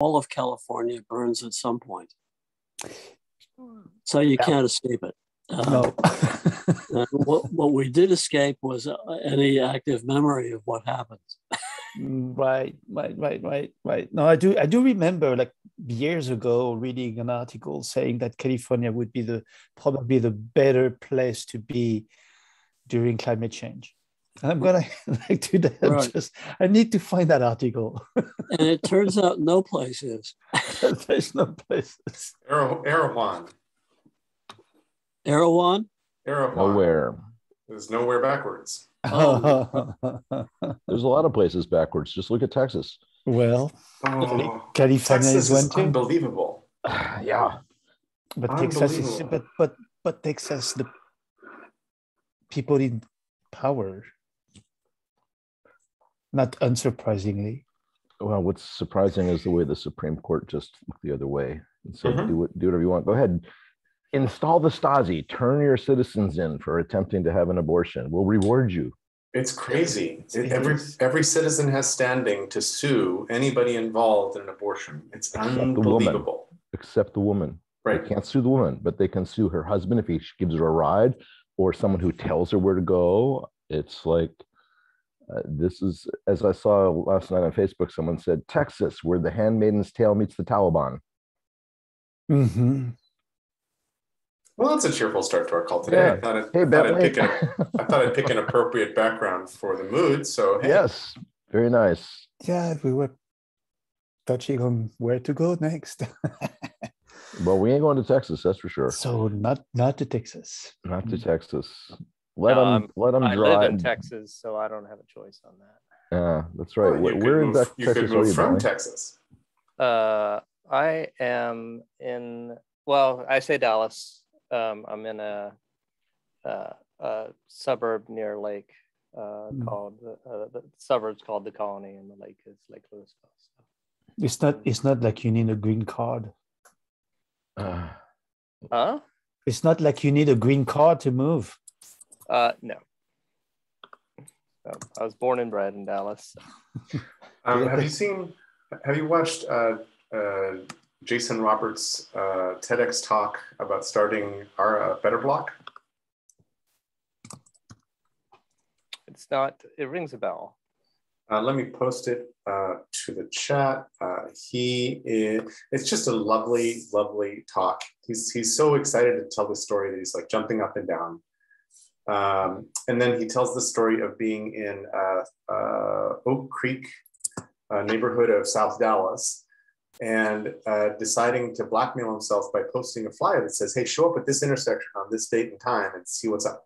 all of California burns at some point. So you yeah. can't escape it. Uh, no. what, what we did escape was uh, any active memory of what happened. right, right, right, right, right. No, I do. I do remember, like years ago, reading an article saying that California would be the probably the better place to be during climate change. And I'm gonna like do that. Right. Just I need to find that article. and it turns out no place is. There's no places. Erewhon. Erewhon? Erewhon. Nowhere. There's nowhere backwards. Oh. There's a lot of places backwards. Just look at Texas. Well, oh, California Texas is unbelievable. yeah, but Texas is but but but Texas the people in power. Not unsurprisingly. Well, what's surprising is the way the Supreme Court just looked the other way and said, mm-hmm. do, do whatever you want. Go ahead install the Stasi, turn your citizens in for attempting to have an abortion. We'll reward you. It's crazy. It, every every citizen has standing to sue anybody involved in an abortion. It's Except unbelievable. The Except the woman. Right. They can't sue the woman, but they can sue her husband if he gives her a ride or someone who tells her where to go. It's like uh, this is as I saw last night on Facebook. Someone said Texas, where the handmaiden's tale meets the Taliban. Mm-hmm. Well, that's a cheerful start to our call today. Yeah. I thought, I'd, hey, I, thought I'd pick a, I thought I'd pick an appropriate background for the mood. So hey. yes, very nice. Yeah, we were touching on where to go next. well, we ain't going to Texas, that's for sure. So not not to Texas. Not to Texas. Let no, them um, let them I drive. live in Texas, so I don't have a choice on that. Yeah, that's right. Well, Where in Texas you could move from Texas. Uh, I am in. Well, I say Dallas um, I'm in a, a, a, suburb near Lake uh, mm. called uh, the suburb's called the Colony, and the lake is Lake Lewisville. So. It's not. It's not like you need a green card. Uh, huh? It's not like you need a green card to move. Uh, no. I was born and bred in Dallas. um, have you seen? Have you watched uh, uh, Jason Roberts' uh, TEDx talk about starting our uh, Better Block? It's not, it rings a bell. Uh, let me post it uh, to the chat. Uh, he is, it's just a lovely, lovely talk. He's, he's so excited to tell the story that he's like jumping up and down. Um, and then he tells the story of being in uh, uh, Oak Creek uh, neighborhood of South Dallas and uh, deciding to blackmail himself by posting a flyer that says, hey, show up at this intersection on this date and time and see what's up.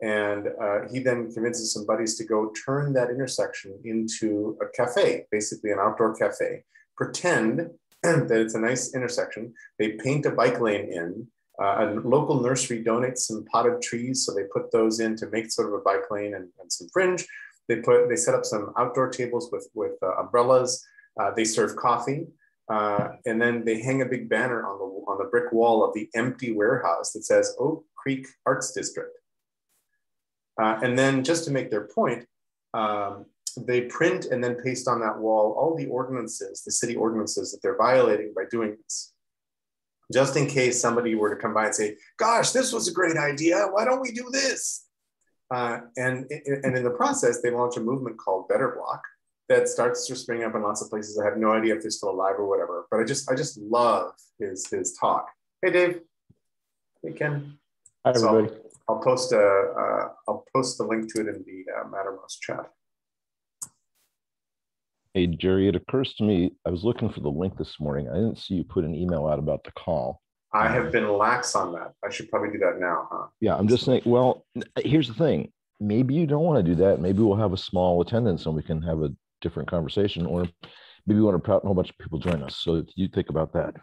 And uh, he then convinces some buddies to go turn that intersection into a cafe, basically an outdoor cafe, pretend that it's a nice intersection. They paint a bike lane in. Uh, a local nursery donates some potted trees, so they put those in to make sort of a bike lane and, and some fringe. They put they set up some outdoor tables with with uh, umbrellas. Uh, they serve coffee. Uh, and then they hang a big banner on the, on the brick wall of the empty warehouse that says Oak Creek Arts District. Uh, and then just to make their point, um, they print and then paste on that wall all the ordinances, the city ordinances that they're violating by doing this. Just in case somebody were to come by and say, gosh, this was a great idea. Why don't we do this? Uh, and, and in the process, they launch a movement called Better Block, that starts to spring up in lots of places. I have no idea if they're still alive or whatever, but I just I just love his his talk. Hey Dave, hey Ken. Hi everybody. So I'll, I'll, post a uh, I'll post the link to it in the uh, Mattermost chat. Hey Jerry, it occurs to me I was looking for the link this morning. I didn't see you put an email out about the call. I have um, been lax on that. I should probably do that now, huh? Yeah, I'm just saying. Well, uh, here's the thing. Maybe you don't want to do that. Maybe we'll have a small attendance and we can have a different conversation, or maybe we want to a whole bunch of people join us. So you think about that.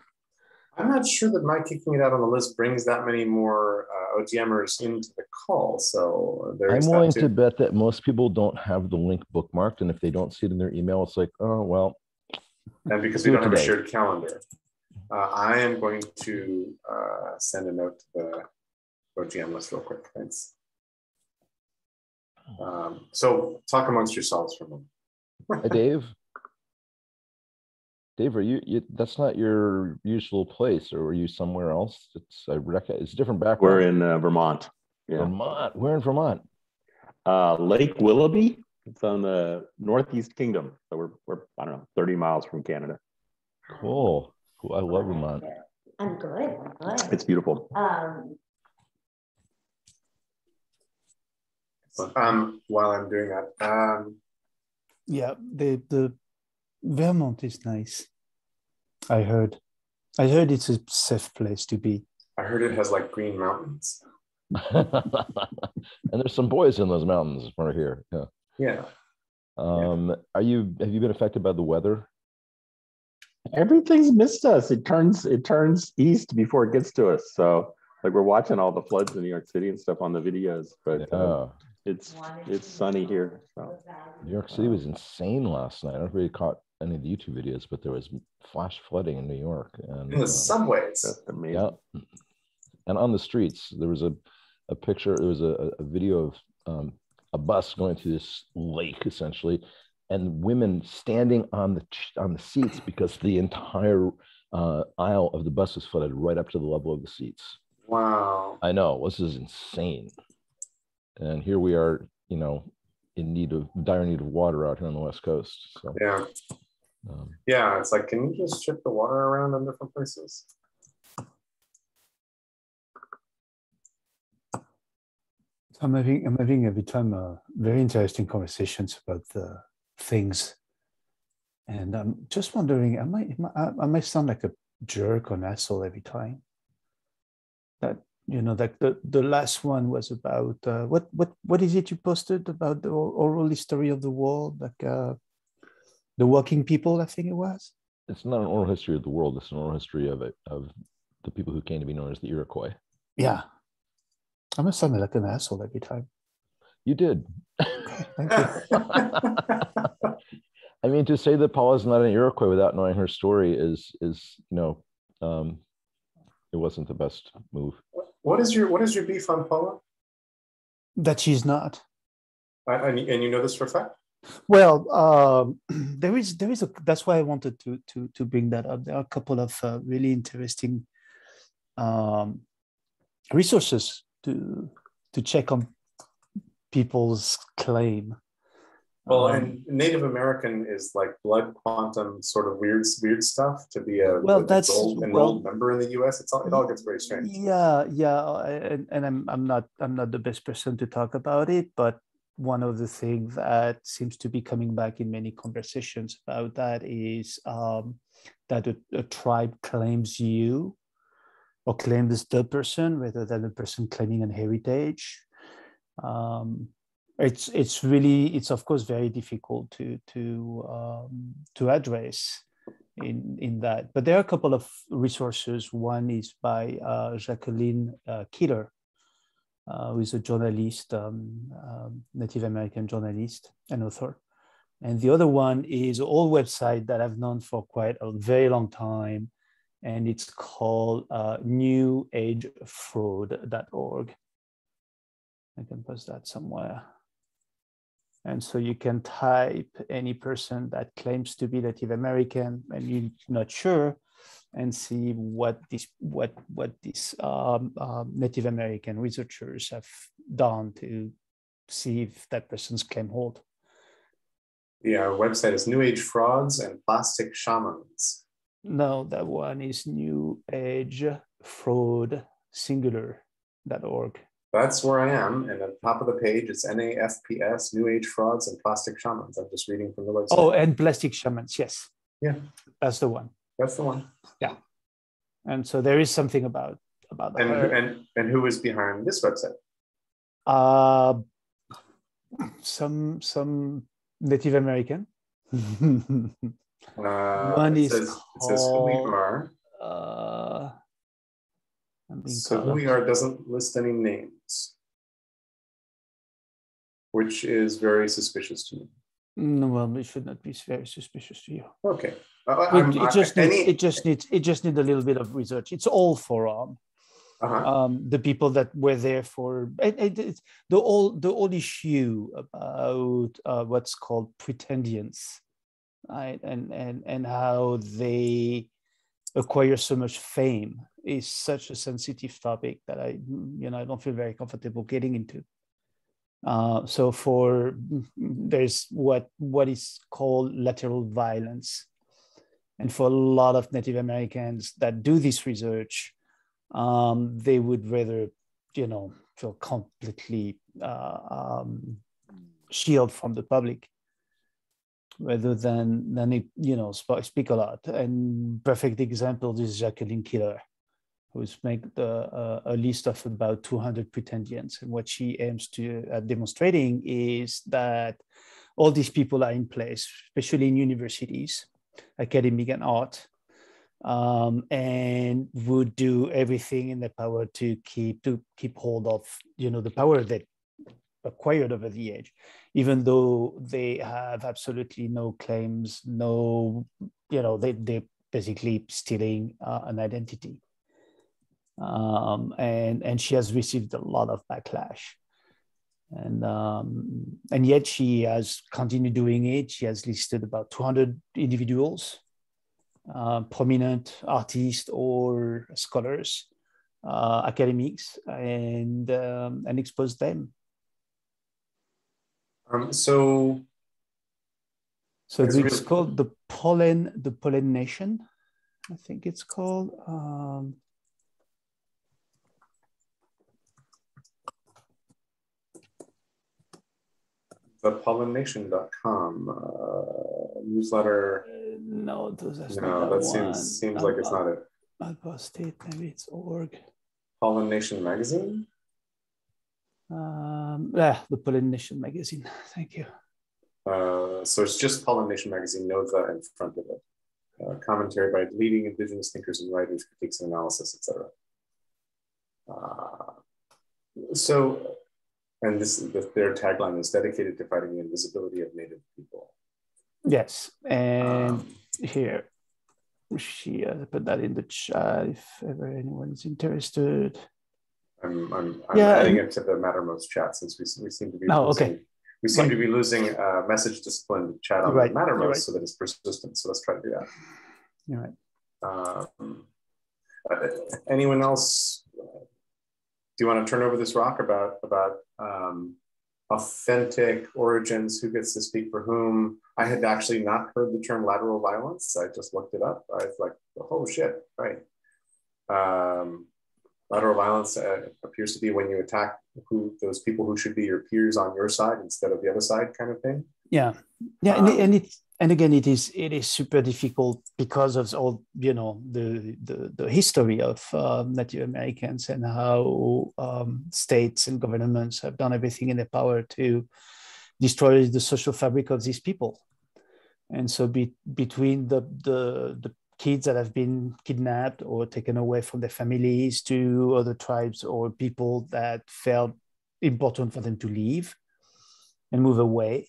I'm not sure that my kicking it out on the list brings that many more uh, OGMers into the call. So I'm willing to bet that most people don't have the link bookmarked, and if they don't see it in their email, it's like, oh well. And because we don't have a shared calendar, uh, I am going to uh, send a note to the OGM list real quick. Thanks. Um, so talk amongst yourselves for a moment. Dave. Dave, are you, you? That's not your usual place, or are you somewhere else? It's I reckon it's a different background. We're in uh, Vermont. Yeah. Vermont. We're in Vermont. Uh, Lake Willoughby. It's on the Northeast Kingdom. So we're, we're, I don't know, 30 miles from Canada. Cool. Cool. I love Vermont. I'm good. I'm good. It's beautiful. Um, Um, while I'm doing that, um, Yeah, the the Vermont is nice. I heard. I heard it's a safe place to be. I heard it has like green mountains. and there's some boys in those mountains right here. Yeah. Yeah. Um, are you have you been affected by the weather? Everything's missed us. It turns it turns east before it gets to us. So like we're watching all the floods in New York City and stuff on the videos, but Yeah. uh, it's it's sunny here. So New York City was insane last night. I don't know if you caught any of the YouTube videos, but there was flash flooding in New York. And In the uh, subways. that's yeah, and on the streets there was a, a picture. There was a, a video of um, a bus going through this lake essentially, and women standing on the on the seats because the entire uh, aisle of the bus was flooded right up to the level of the seats. Wow. I know this is insane, and here we are, you know, in need of dire need of water out here on the west coast. So, Yeah. Um, Yeah. It's like, can you just ship the water around in different places? I'm having I'm having every time uh, very interesting conversations about the things, and I'm just wondering, am I am I, I might sound like a jerk or an asshole every time. That you know, like the the last one was about uh, what what what is it you posted about the oral history of the world, like uh, the working people, I think it was. it's not an oral history of the world. It's an oral history of it of the people who came to be known as the Iroquois. Yeah, I must sound like an asshole every time. You did. Thank you. I mean, to say that Paula's not an Iroquois without knowing her story is is you know, um, it wasn't the best move. what is your What is your beef on Paula? that she's not. I- And, and you know this for a fact? Well, um, there is there is a that's why I wanted to to to bring that up. There are a couple of uh, really interesting um, resources to to check on people's claim. Well, Um, and Native American is like blood quantum sort of weird, weird stuff to be a Well, that's- enrolled, enrolled well- member in the U.S. It's all it all gets very strange. Yeah, yeah, and, and I'm I'm not I'm not the best person to talk about it, but one of the things that seems to be coming back in many conversations about that is um, that a, a tribe claims you or claims the person rather than the person claiming an heritage. Um, it's it's really it's of course very difficult to to um, to address in in that. But there are a couple of resources. One is by uh, Jacqueline uh, Keeler, uh, who is a journalist, um, um, Native American journalist and author. And the other one is an old website that I've known for quite a very long time, and it's called uh, newagefraud.org. I can post that somewhere. And so you can type any person that claims to be Native American and you're not sure, and see what this what what these um, um, Native American researchers have done to see if that person's claim hold. The uh, website is New Age Frauds and Plastic Shamans. No, that one is New Age Fraud Singular.org. That's where I am, and at the top of the page it's NAFPS, New Age Frauds and Plastic Shamans. I'm just reading from the website. Oh, and Plastic Shamans, yes. Yeah. That's the one. That's the one. Yeah. And so there is something about about And her. and and who is behind this website? Uh, some some Native American. Uh, One it is says, it says who we are. uh, So who we are doesn't list any names, which is very suspicious to me. No, well, it should not be very suspicious to you. Okay. Uh, It, I'm- it I- just needs any- it just needs it just needs a little bit of research. It's all forum. uh-huh. Um, the people that were there for it, it, it's the whole the whole issue about uh, what's called pretendians right? And and and how they acquire so much fame is such a sensitive topic that I, you know, I don't feel very comfortable getting into. Uh, so for there's what what is called lateral violence, and for a lot of Native Americans that do this research, um, they would rather, you know, feel completely uh, um, shield from the public rather than than it, you know speak a lot. And perfect example is Jacqueline Keeler who's made the, uh, a list of about 200 pretendians. And what she aims to uh, demonstrating is that all these people are in place, especially in universities, academic and art, um, and would do everything in their power to keep to keep hold of you know the power that acquired over the age, even though they have absolutely no claims, no you know they they're basically stealing uh, an identity. Um, and and she has received a lot of backlash and um, and yet she has continued doing it. She has listed about 200 individuals uh, prominent artists or scholars uh, academics and um, and exposed them. Um, so so it's, really... called the pollen the pollen nation i think it's called. Um, thepollination.com uh, newsletter. Uh, no, that's no, that, that seems seems like it's not it. I'll post it. Maybe it's org. Pollen Nation magazine. Um, yeah, the Pollen Nation magazine. Thank you. Uh, so it's just Pollen Nation magazine, no the in front of it. Uh, commentary by leading indigenous thinkers and writers, critiques and analysis, etc. Uh, so and this the, their tagline is dedicated to fighting the invisibility of Native people. Yes, and um, here she uh, put that in the chat if ever anyone is interested. I'm, I'm, I'm yeah, adding it to the Mattermost chat since we, we seem to be oh, losing, okay. we seem right. to be losing uh, message discipline chat on right. Mattermost right. so that it's persistent. So let's try to do that. You're right. Um, uh, anyone else do you want to turn over this rock about about um, authentic origins? Who gets to speak for whom? I had actually not heard the term lateral violence. I just looked it up. I was like, oh shit, right. Um, lateral violence uh, appears to be when you attack who those people who should be your peers on your side instead of the other side, kind of thing. Yeah, yeah, um, and, and it's and again it is it is super difficult because of all you know the the, the history of um, native americans and how um, states and governments have done everything in their power to destroy the social fabric of these people. And so be, between the, the the kids that have been kidnapped or taken away from their families to other tribes or people that felt important for them to leave and move away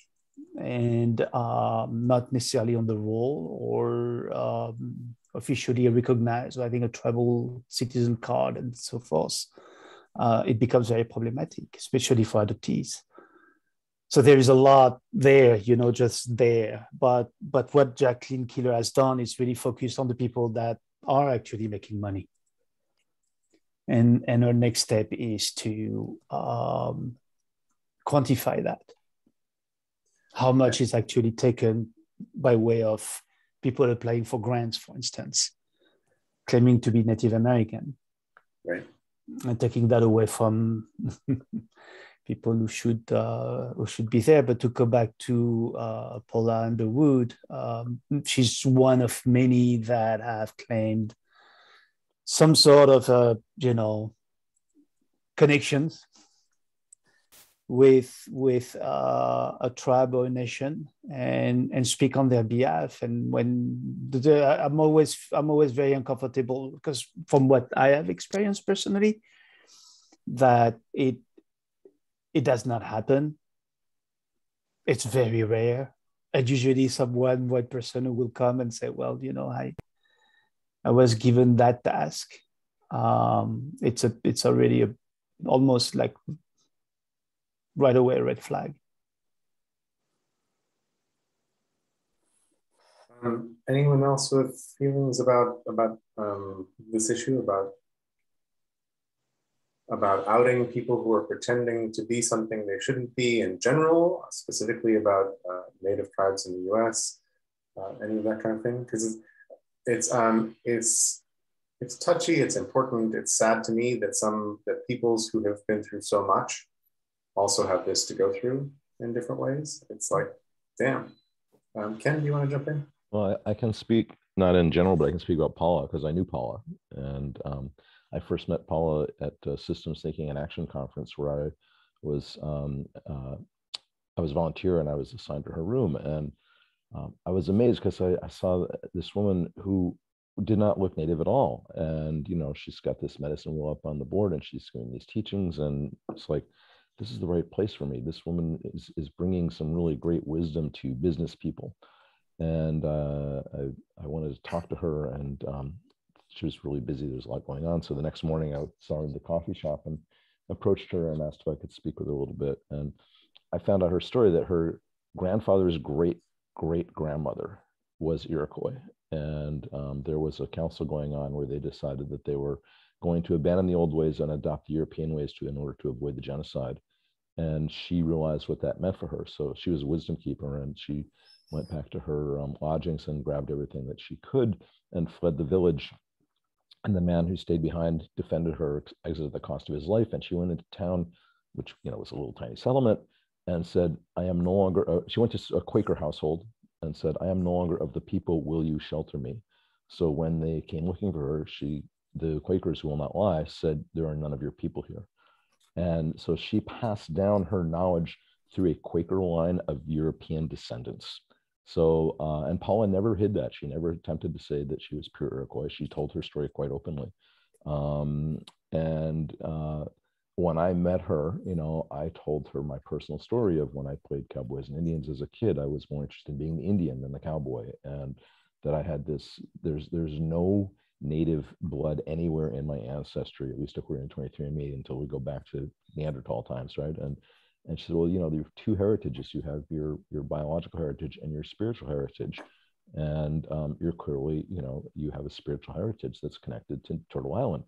and um, not necessarily on the roll or um, officially recognized or having a tribal citizen card and so forth, uh, it becomes very problematic, especially for adoptees. So there is a lot there, you know, just there. But but what Jacqueline Keeler has done is really focused on the people that are actually making money. And and her next step is to um, quantify that how much is actually taken by way of people applying for grants, for instance, claiming to be Native American. Right. And taking that away from people who should uh, who should be there. But to go back to uh, Paula Underwood, um, she's one of many that have claimed some sort of uh, you know connections with with uh, a tribe or a nation and and speak on their behalf. And when the, i'm always i'm always very uncomfortable because from what i have experienced personally that it it does not happen. It's very rare. And usually some one white person will come and say well you know i i was given that task. Um it's a it's already a almost like right away red flag. Um, anyone else with feelings about about um, this issue about about outing people who are pretending to be something they shouldn't be in general, specifically about uh, native tribes in the U.S. Uh, any of that kind of thing? Because it's it's um, it's it's touchy. It's important. It's sad to me that some that peoples who have been through so much also have this to go through in different ways. It's like, damn. Um, Ken, you want to jump in? Well, I, I can speak not in general, but I can speak about Paula because I knew Paula, and um, I first met Paula at uh, Systems Thinking and Action conference where I was um, uh, I was a volunteer and I was assigned to her room, and um, I was amazed because I, I, saw this woman who did not look native at all, and you know she's got this medicine wheel up on the board and she's giving these teachings, and it's like this is the right place for me. This woman is is bringing some really great wisdom to business people, and uh, I I wanted to talk to her, and um, she was really busy. There's a lot going on. So the next morning, I saw her in the coffee shop and approached her and asked if I could speak with her a little bit. And I found out her story that her grandfather's great great grandmother was Iroquois, and um, there was a council going on where they decided that they were going to abandon the old ways and adopt the European ways to in order to avoid the genocide. And she realized what that meant for her. So she was a wisdom keeper, and she went back to her um, lodgings and grabbed everything that she could and fled the village and the man who stayed behind defended her, exited at the cost of his life, and she went into town, which you know was a little tiny settlement, and said, "I am no longer." She went to a Quaker household and said, "I am no longer of the people. Will you shelter me?" So when they came looking for her, she, the Quakers who will not lie, said, "There are none of your people here," and so she passed down her knowledge through a Quaker line of European descendants. So, uh, and Paula never hid that. She never attempted to say that she was pure Iroquois. She told her story quite openly. Um, and uh, when I met her, you know, I told her my personal story of when I played cowboys and Indians as a kid. I was more interested in being the Indian than the cowboy, and that I had this. There's there's no native blood anywhere in my ancestry, at least according to 23andMe, until we go back to Neanderthal times, right? And and she said, well, you know, there are two heritages. You have your your biological heritage and your spiritual heritage. And um, you're clearly, you know, you have a spiritual heritage that's connected to Turtle Island.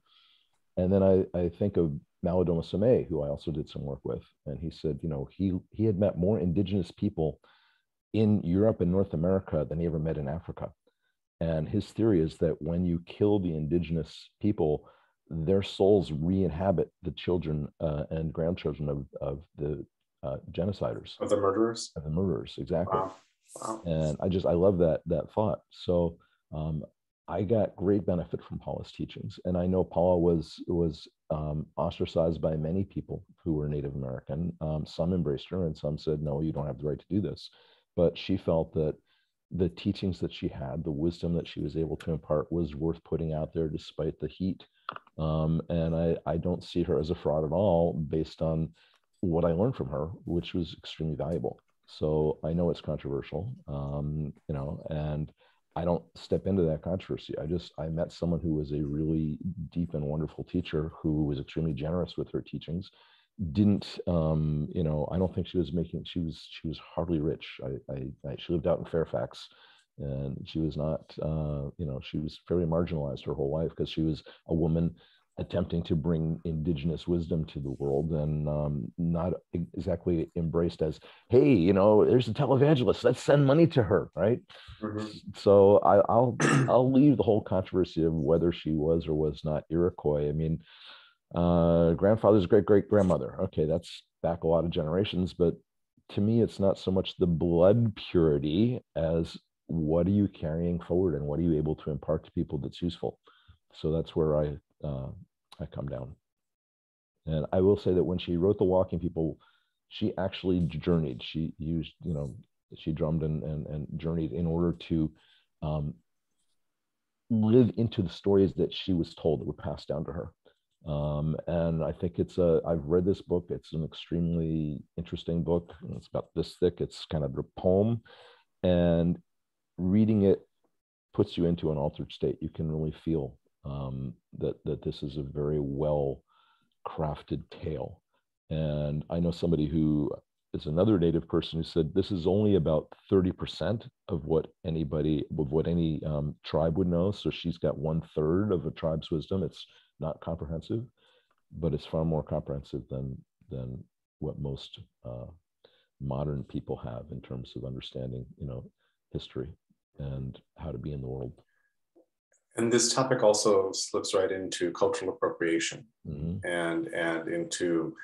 And then I, I think of Malidoma Somé, who I also did some work with. And he said, you know, he he had met more indigenous people in Europe and North America than he ever met in Africa. And his theory is that when you kill the indigenous people, their souls re-inhabit the children uh, and grandchildren of, of the uh, genociders. Of the murderers? Of the murderers exactly. Wow. Wow. and i just i love that that thought. So um, i got great benefit from paula's teachings. And i know paula was was um, ostracized by many people who were native american. Um, some embraced her and some said no you don't have the right to do this. But she felt that the teachings that she had the wisdom that she was able to impart was worth putting out there despite the heat um, and I, I don't see her as a fraud at all based on what I learned from her, which was extremely valuable. So I know it's controversial, um, you know, and I don't step into that controversy. I just I met someone who was a really deep and wonderful teacher who was extremely generous with her teachings. Didn't um, you know? I don't think she was making. She was she was hardly rich. I, I, I she lived out in Fairfax, and she was not uh, you know she was fairly marginalized her whole life because she was a woman attempting to bring indigenous wisdom to the world and um, not exactly embraced as hey you know there's a televangelist let's send money to her right mm-hmm. so I, will i'll leave the whole controversy of whether she was or was not iroquois i mean uh, grandfather's great great grandmother okay that's back a lot of generations but to me it's not so much the blood purity as what are you carrying forward and what are you able to impart to people that's useful so that's where i uh, I come down. And I will say that when she wrote The Walking People, she actually journeyed. She used, you know, she drummed and, and, and journeyed in order to um, live into the stories that she was told that were passed down to her. Um, and I think it's a, I've read this book. It's an extremely interesting book. It's about this thick. It's kind of a poem. And reading it puts you into an altered state. You can really feel um, that that this is a very well crafted tale. And I know somebody who is another native person who said this is only about 30% of what anybody of what any um, tribe would know so she's got one third of a tribe's wisdom it's not comprehensive but it's far more comprehensive than than what most uh, modern people have in terms of understanding you know history and how to be in the world and this topic also slips right into cultural appropriation mm-hmm. and and into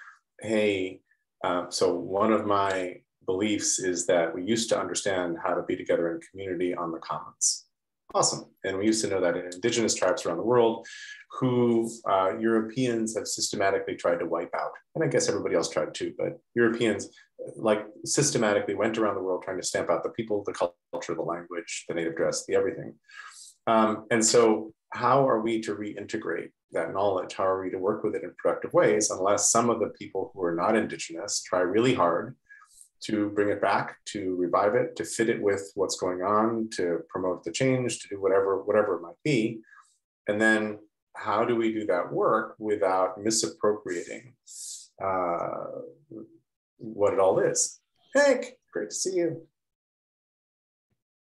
hey uh, so one of my beliefs is that we used to understand how to be together in community on the commons awesome. And we used to know that in indigenous tribes around the world who uh, europeans have systematically tried to wipe out. And i guess everybody else tried too but europeans like systematically went around the world trying to stamp out the people the culture the language the native dress the everything. Um, and so, how are we to reintegrate that knowledge? How are we to work with it in productive ways unless some of the people who are not Indigenous try really hard to bring it back, to revive it, to fit it with what's going on, to promote the change, to do whatever, whatever it might be. And then how do we do that work without misappropriating uh, what it all is? Hank, great to see you.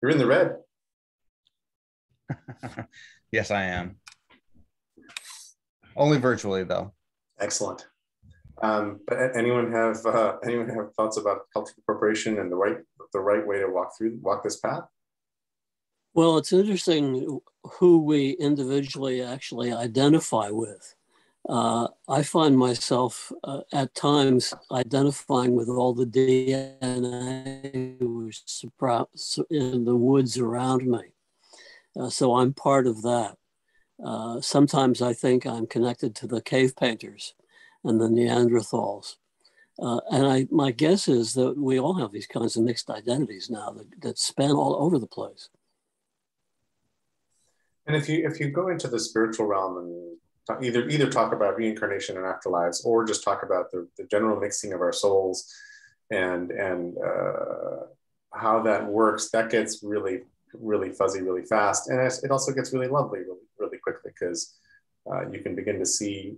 You're in the red. yes, I am. Only virtually, though. Excellent. Um, but anyone have uh, anyone have thoughts about cultural appropriation and the right the right way to walk through walk this path? Well, it's interesting who we individually actually identify with. Uh, I find myself uh, at times identifying with all the DNA in the woods around me. Uh, so I'm part of that. Uh, sometimes I think I'm connected to the cave painters and the Neanderthals. Uh, and I, my guess is that we all have these kinds of mixed identities now that, that span all over the place. And if you if you go into the spiritual realm and talk, either either talk about reincarnation and afterlives, or just talk about the, the general mixing of our souls and and uh, how that works, that gets really really fuzzy really fast. And it also gets really lovely really, really quickly because uh, you can begin to see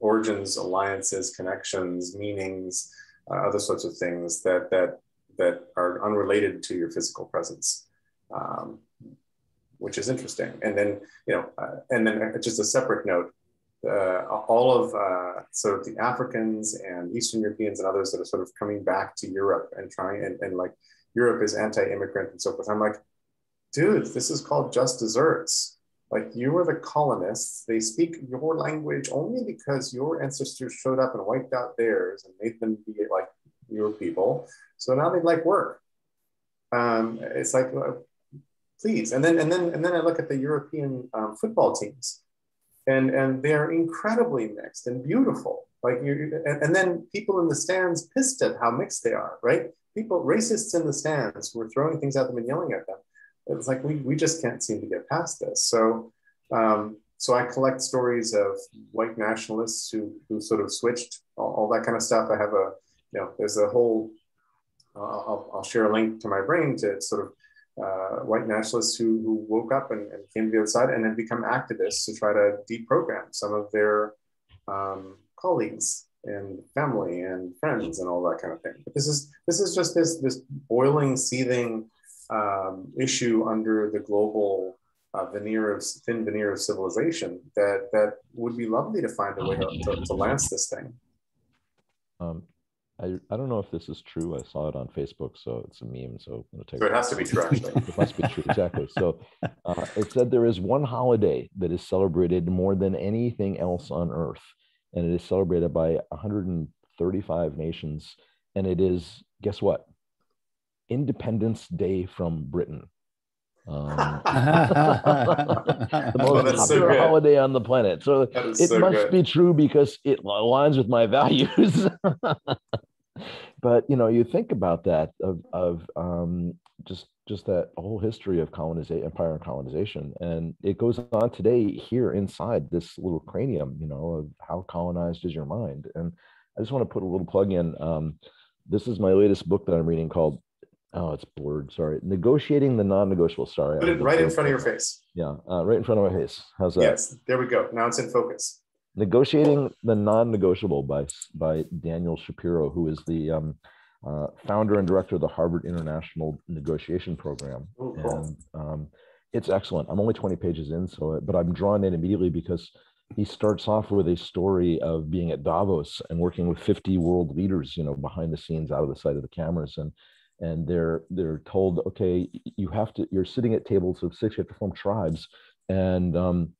origins, alliances, connections, meanings, uh, other sorts of things that, that, that are unrelated to your physical presence. Um, which is interesting. And then, you know, uh, and then just a separate note, uh, all of uh, sort of the Africans and Eastern Europeans and others that are sort of coming back to Europe and trying and, and like Europe is anti-immigrant and so forth. I'm like, dude, this is called just desserts. Like you were the colonists. They speak your language only because your ancestors showed up and wiped out theirs and made them be like your people. So now they like work. Um, it's like, uh, please. And then and then and then I look at the European um, football teams, and and they're incredibly mixed and beautiful. Like you, and, and then people in the stands pissed at how mixed they are. Right? People, racists in the stands, who are throwing things at them and yelling at them it's like we, we just can't seem to get past this. So um, so I collect stories of white nationalists who who sort of switched all, all that kind of stuff. I have a you know there's a whole uh, I'll, I'll, share a link to my brain to sort of uh, white nationalists who, who woke up and, and, came to the other side and then become activists to try to deprogram some of their um, colleagues and family and friends and all that kind of thing. But this is this is just this this boiling, seething um, issue under the global uh, veneer of thin veneer of civilization that that would be lovely to find a way to, to, to lance this thing. Um, I, I don't know if this is true. I saw it on Facebook, so it's a meme. So, take so it has to be true. it must be true, exactly. So uh, it said there is one holiday that is celebrated more than anything else on Earth, and it is celebrated by 135 nations. And it is guess what? Independence Day from Britain. Um, the most oh, popular so holiday on the planet. So it so must good. be true because it aligns with my values. but you know, you think about that of of um, just just that whole history of colonization, empire and colonization, and it goes on today here inside this little cranium. You know, of how colonized is your mind? And I just want to put a little plug in. Um, this is my latest book that I'm reading called oh, it's blurred. Sorry. Negotiating the non-negotiable. Sorry. Put it right in front of your face. Yeah, uh, right in front of my face. How's that? Yes, there we go. Now it's in focus. Negotiating the non-negotiable by by Daniel Shapiro, who is the um, uh, founder and director of the Harvard International Negotiation Program. Oh, cool. And um, it's excellent. I'm only 20 pages in, so but I'm drawn in immediately because he starts off with a story of being at Davos and working with 50 world leaders, you know, behind the scenes, out of the sight of the cameras, and and they're they're told, okay, you have to, you're sitting at tables of six, you have to form tribes, and um,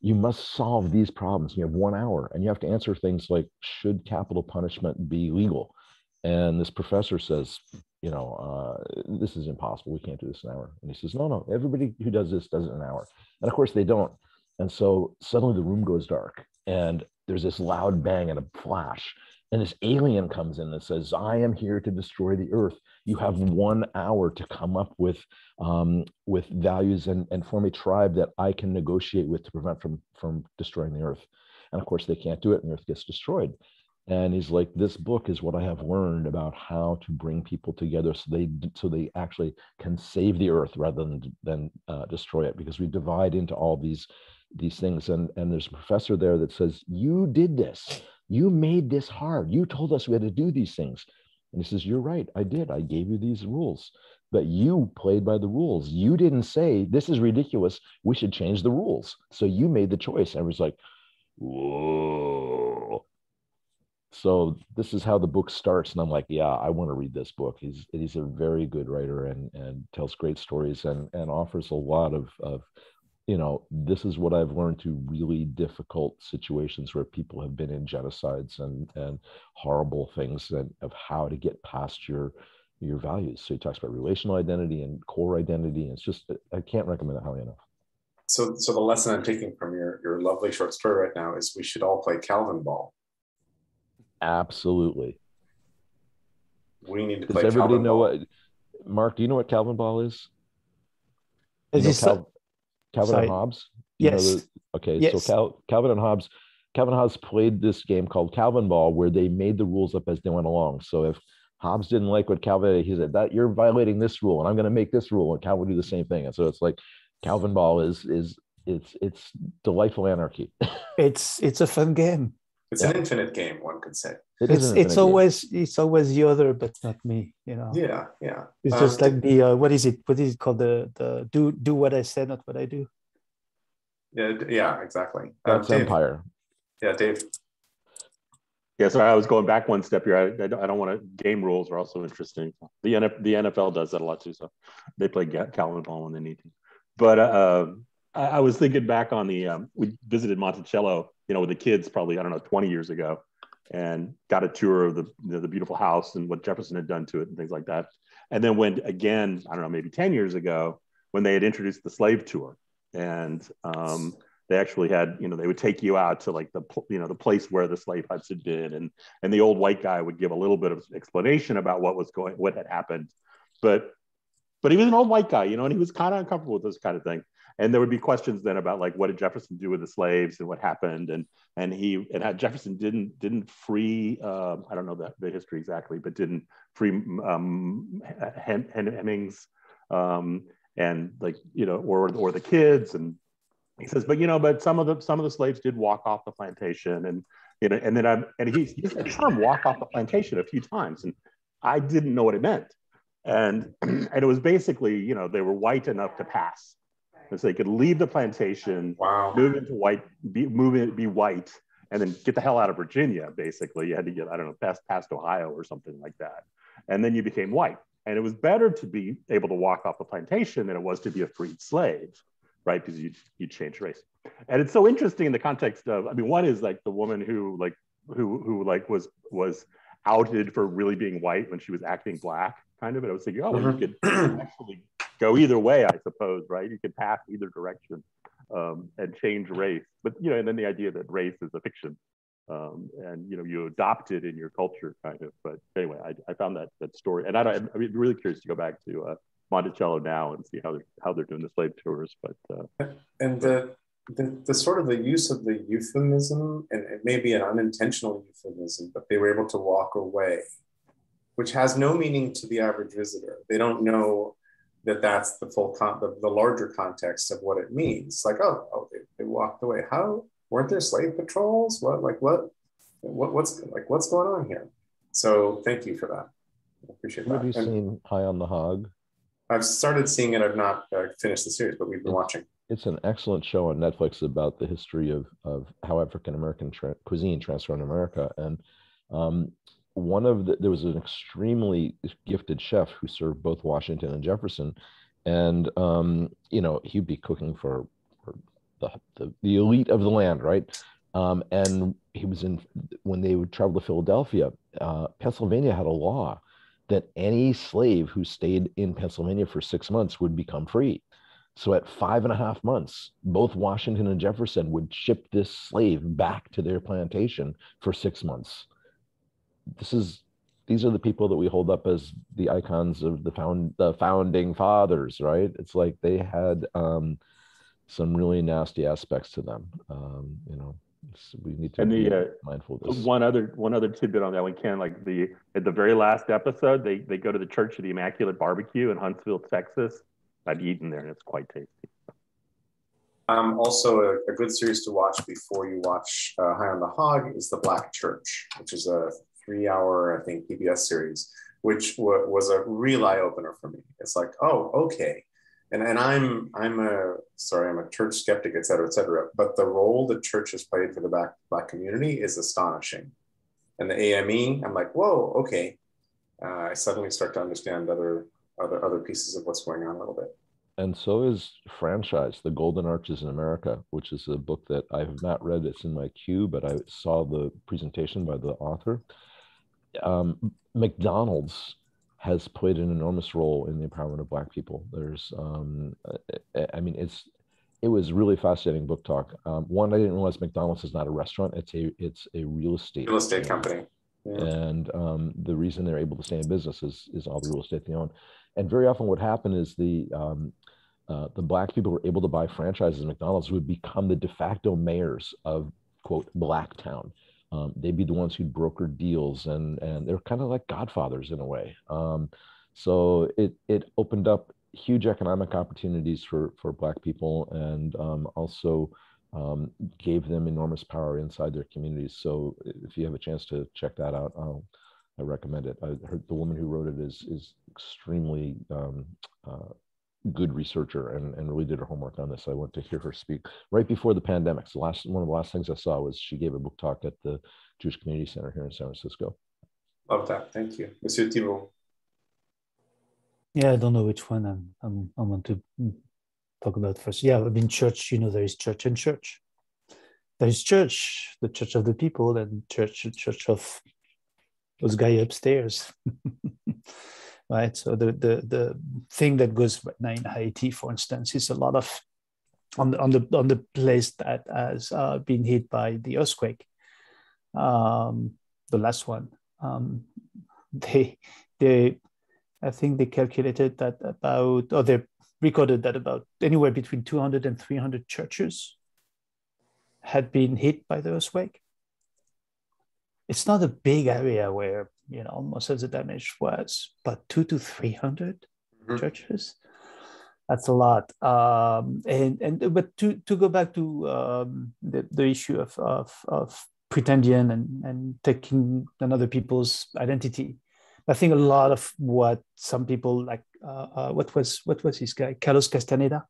you must solve these problems. You have one hour, and you have to answer things like, should capital punishment be legal? And this professor says, you know, uh, this is impossible. We can't do this in an hour. And he says, no, no, everybody who does this does it in an hour. And of course they don't. And so suddenly the room goes dark and there's this loud bang and a flash. And this alien comes in and says, I am here to destroy the earth. You have one hour to come up with, um, with values and, and form a tribe that I can negotiate with to prevent from, from destroying the earth. And of course, they can't do it and the earth gets destroyed. And he's like, this book is what I have learned about how to bring people together so they so they actually can save the earth rather than than uh, destroy it because we divide into all these these things. And and there's a professor there that says, you did this you made this hard. You told us we had to do these things. And he says, You're right. I did. I gave you these rules, but you played by the rules. You didn't say, This is ridiculous. We should change the rules. So you made the choice. And I was like, Whoa. So this is how the book starts. And I'm like, Yeah, I want to read this book. He's, he's a very good writer and, and tells great stories and, and offers a lot of, of you know, this is what I've learned through really difficult situations where people have been in genocides and and horrible things and of how to get past your your values. So he talks about relational identity and core identity. And it's just I can't recommend it highly enough. So so the lesson I'm taking from your your lovely short story right now is we should all play Calvin ball. Absolutely. We need to play. Does everybody Calvin know ball. what Mark, do you know what Calvin ball is? Is You know this Cal- Calvin sorry. and Hobbes? Yes. the- okay, Yes. so Cal, Calvin and Hobbes, Calvin and Hobbes played this game called Calvin Ball, where they made the rules up as they went along. So if Hobbes didn't like what Calvin, he said that you're violating this rule, and I'm going to make this rule, and Calvin would do the same thing. And so it's like Calvin Ball is is it's it's delightful anarchy. it's it's a fun game. It's an infinite game, one could say. It is It's it's infinite game. always it's always the other, but not me. You know. Yeah, yeah. It's Um, just like the uh, what is it? What is it called? The the do do what I said, not what I do. Yeah, yeah, exactly. Uh, Dave, Empire. yeah, Dave. Yeah, sorry, I was going back one step here. I, I don't, I don't want to. Game rules are also interesting. The NF, the NFL does that a lot too. So they play ga- Calvin ball when they need to. But uh, I, I was thinking back on the um, we visited Monticello, you know, with the kids probably I don't know 20 years ago, and got a tour of the the, the beautiful house and what Jefferson had done to it and things like that. And then went again, I don't know, maybe 10 years ago when they had introduced the slave tour, and um, they actually had you know they would take you out to like the you know the place where the slave huts had been. And and the old white guy would give a little bit of explanation about what was going what had happened. But but he was an old white guy you know and he was kind of uncomfortable with this kind of thing and there would be questions then about like what did jefferson do with the slaves and what happened? And and he and jefferson didn't didn't free um, i don't know the, history exactly but didn't free um, Hem- Hemings um, and like you know or or the kids. And he says, but you know, but some of the some of the slaves did walk off the plantation, and you know, and then I'm and he used the term "walk off the plantation" a few times, and I didn't know what it meant, and and it was basically, you know, they were white enough to pass, and so they could leave the plantation, Wow. move into white, be move in, be white, and then get the hell out of Virginia. Basically, you had to get I don't know past past Ohio or something like that, and then you became white, and it was better to be able to walk off the plantation than it was to be a freed slave right? Because you you change race, and it's so interesting in the context of. I mean, one is like the woman who like who who like was was outed for really being white when she was acting black, kind of. And I was thinking, oh, well, you mm-hmm. could actually go either way, I suppose, right? You can pass either direction um, and change race, but you know, and then the idea that race is a fiction. Um, and you know you adopt it in your culture, kind of. But anyway, I, I found that that story, and I don't, I'm really curious to go back to uh, Monticello now and see how they're how they're doing the slave tours. But uh, And the, the the sort of the use of the euphemism, and it may be an unintentional euphemism, but they were able to walk away, which has no meaning to the average visitor. They don't know that that's the full con- the, the larger context of what it means. Like, oh, oh they, they walked away. How weren't there slave patrols? What like what what what's like what's going on here? So thank you for that. I appreciate Have you. And seen High on the Hog? I've started seeing it. I've not uh, finished the series, but we've been watching. It's an excellent show on Netflix about the history of of how African American tra- cuisine transformed America. And um, one of the there was an extremely gifted chef who served both Washington and Jefferson, and um, you know he'd be cooking for, for the, the the elite of the land, right? Um, and he was in when they would travel to Philadelphia. Uh, Pennsylvania had a law that any slave who stayed in Pennsylvania for six months would become free. So at five and a half months, both Washington and Jefferson would ship this slave back to their plantation for six months. This is these are the people that we hold up as the icons of the found the founding fathers, right? It's like they had um, some really nasty aspects to them. Um, you know, it's- we need to And be uh, mindful of this. One other one other tidbit on that one, Ken. Like the at the very last episode, they they go to the Church of the Immaculate Barbecue in Huntsville, Texas. I've eaten there, and it's quite tasty. Um, also, a, a good series to watch before you watch uh, High on the Hog is The Black Church, which is a three-hour, I think, PBS series, which w- was a real eye opener for me. It's like, oh, okay, and and I'm I'm a sorry, I'm a church skeptic, et cetera, et cetera. But the role the church has played for the black black community is astonishing. And the AME, I'm like, whoa, okay. Uh, I suddenly start to understand other other other pieces of what's going on a little bit. and so is franchise the golden arches in america which is a book that i have not read it's in my queue but i saw the presentation by the author um, mcdonald's has played an enormous role in the empowerment of black people there's um, I, mean it's it was really fascinating book talk um, one i didn't realize mcdonald's is not a restaurant it's a it's a real estate Real estate company. Yeah. and um, the reason they're able to stay in business is, is all the real estate they own. And very often, what happened is the um, uh, the black people were able to buy franchises. at McDonald's would become the de facto mayors of quote black Blacktown. Um, they'd be the ones who'd broker deals, and and they're kind of like godfathers in a way. Um, so it it opened up huge economic opportunities for for black people, and um, also um, gave them enormous power inside their communities. So if you have a chance to check that out, I'll, I recommend it. I heard the woman who wrote it is is extremely um, uh, good researcher and, and really did her homework on this. I went to hear her speak right before the pandemic. So last one of the last things I saw was she gave a book talk at the Jewish Community Center here in San Francisco. Love that. Thank you. Monsieur Thibault. Yeah, I don't know which one I'm, I'm, I want to talk about first. Yeah, I mean, church, you know, there is church and church. There is church, the church of the people, and church, church of those guy upstairs. right. So the, the, the thing that goes right now in Haiti, for instance, is a lot of on the, on the, on the place that has uh, been hit by the earthquake, um, the last one. Um, they, they, I think they calculated that about, or they recorded that about anywhere between 200 and 300 churches had been hit by the earthquake. It's not a big area where, you know, most of the damage was, but two to 300 Mhm. churches. That's a lot. Um, and, and, but to, to go back to um, the, the issue of, of, of pretending and, and taking another people's identity, I think a lot of what some people like, uh, uh, what was what was his guy, Carlos Castaneda.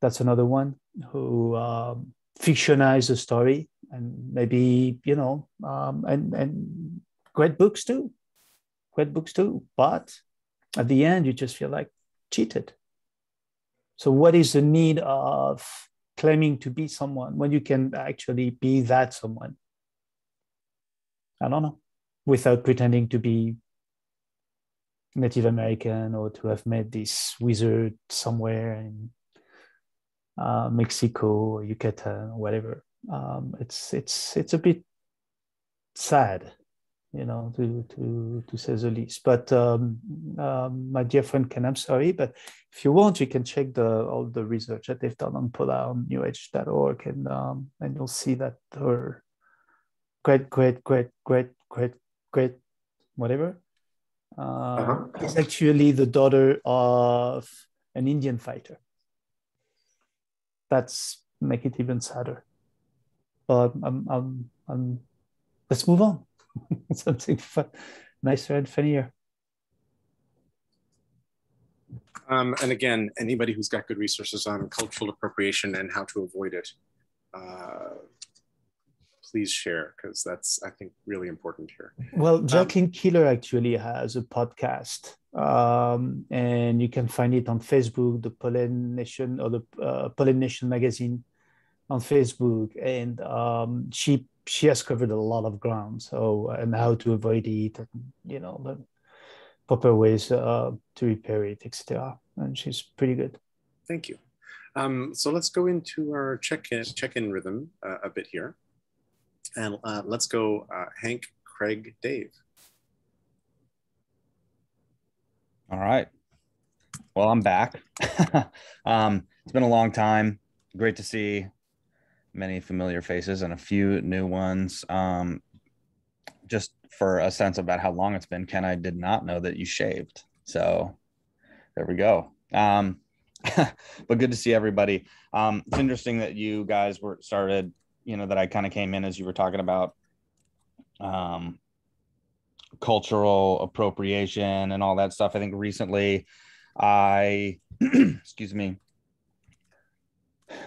That's another one who um, fictionized the story and maybe you know, um, and and great books too, great books too. But at the end, you just feel like cheated. So, what is the need of claiming to be someone when you can actually be that someone? I don't know, without pretending to be Native American or to have met this wizard somewhere in uh, Mexico or Yucatan or whatever. Um, it's it's it's a bit sad, you know, to to to say the least. But um, um, my dear friend Ken, I'm sorry, but if you want, you can check the all the research that they've done on Pola on newage.org and um, and you'll see that her great great great great great great whatever uh, Uh-huh. is actually the daughter of an Indian fighter. That's make it even sadder. But I'm, I'm, I'm, let's move on. Something fun, nicer and funnier. Um, and again, anybody who's got good resources on cultural appropriation and how to avoid it, uh, please share because that's I think really important here. Well, Jacqueline Keeler actually has a podcast, um, and you can find it on Facebook, the Pollen Nation or the uh, Pollen Nation magazine on Facebook, and um, she she has covered a lot of ground. So and how to avoid it, and you know the proper ways uh, to repair it, etc. And she's pretty good. Thank you. Um, so let's go into our check-in check-in rhythm uh, a bit here. And uh, let's go uh, Hank, Craig, Dave. All right. Well, I'm back. um, it's been a long time. Great to see many familiar faces and a few new ones. Um, just for a sense about how long it's been, Ken, I did not know that you shaved. So there we go. Um, but good to see everybody. Um, it's interesting that you guys were started you know that I kind of came in as you were talking about um, cultural appropriation and all that stuff. I think recently I excuse me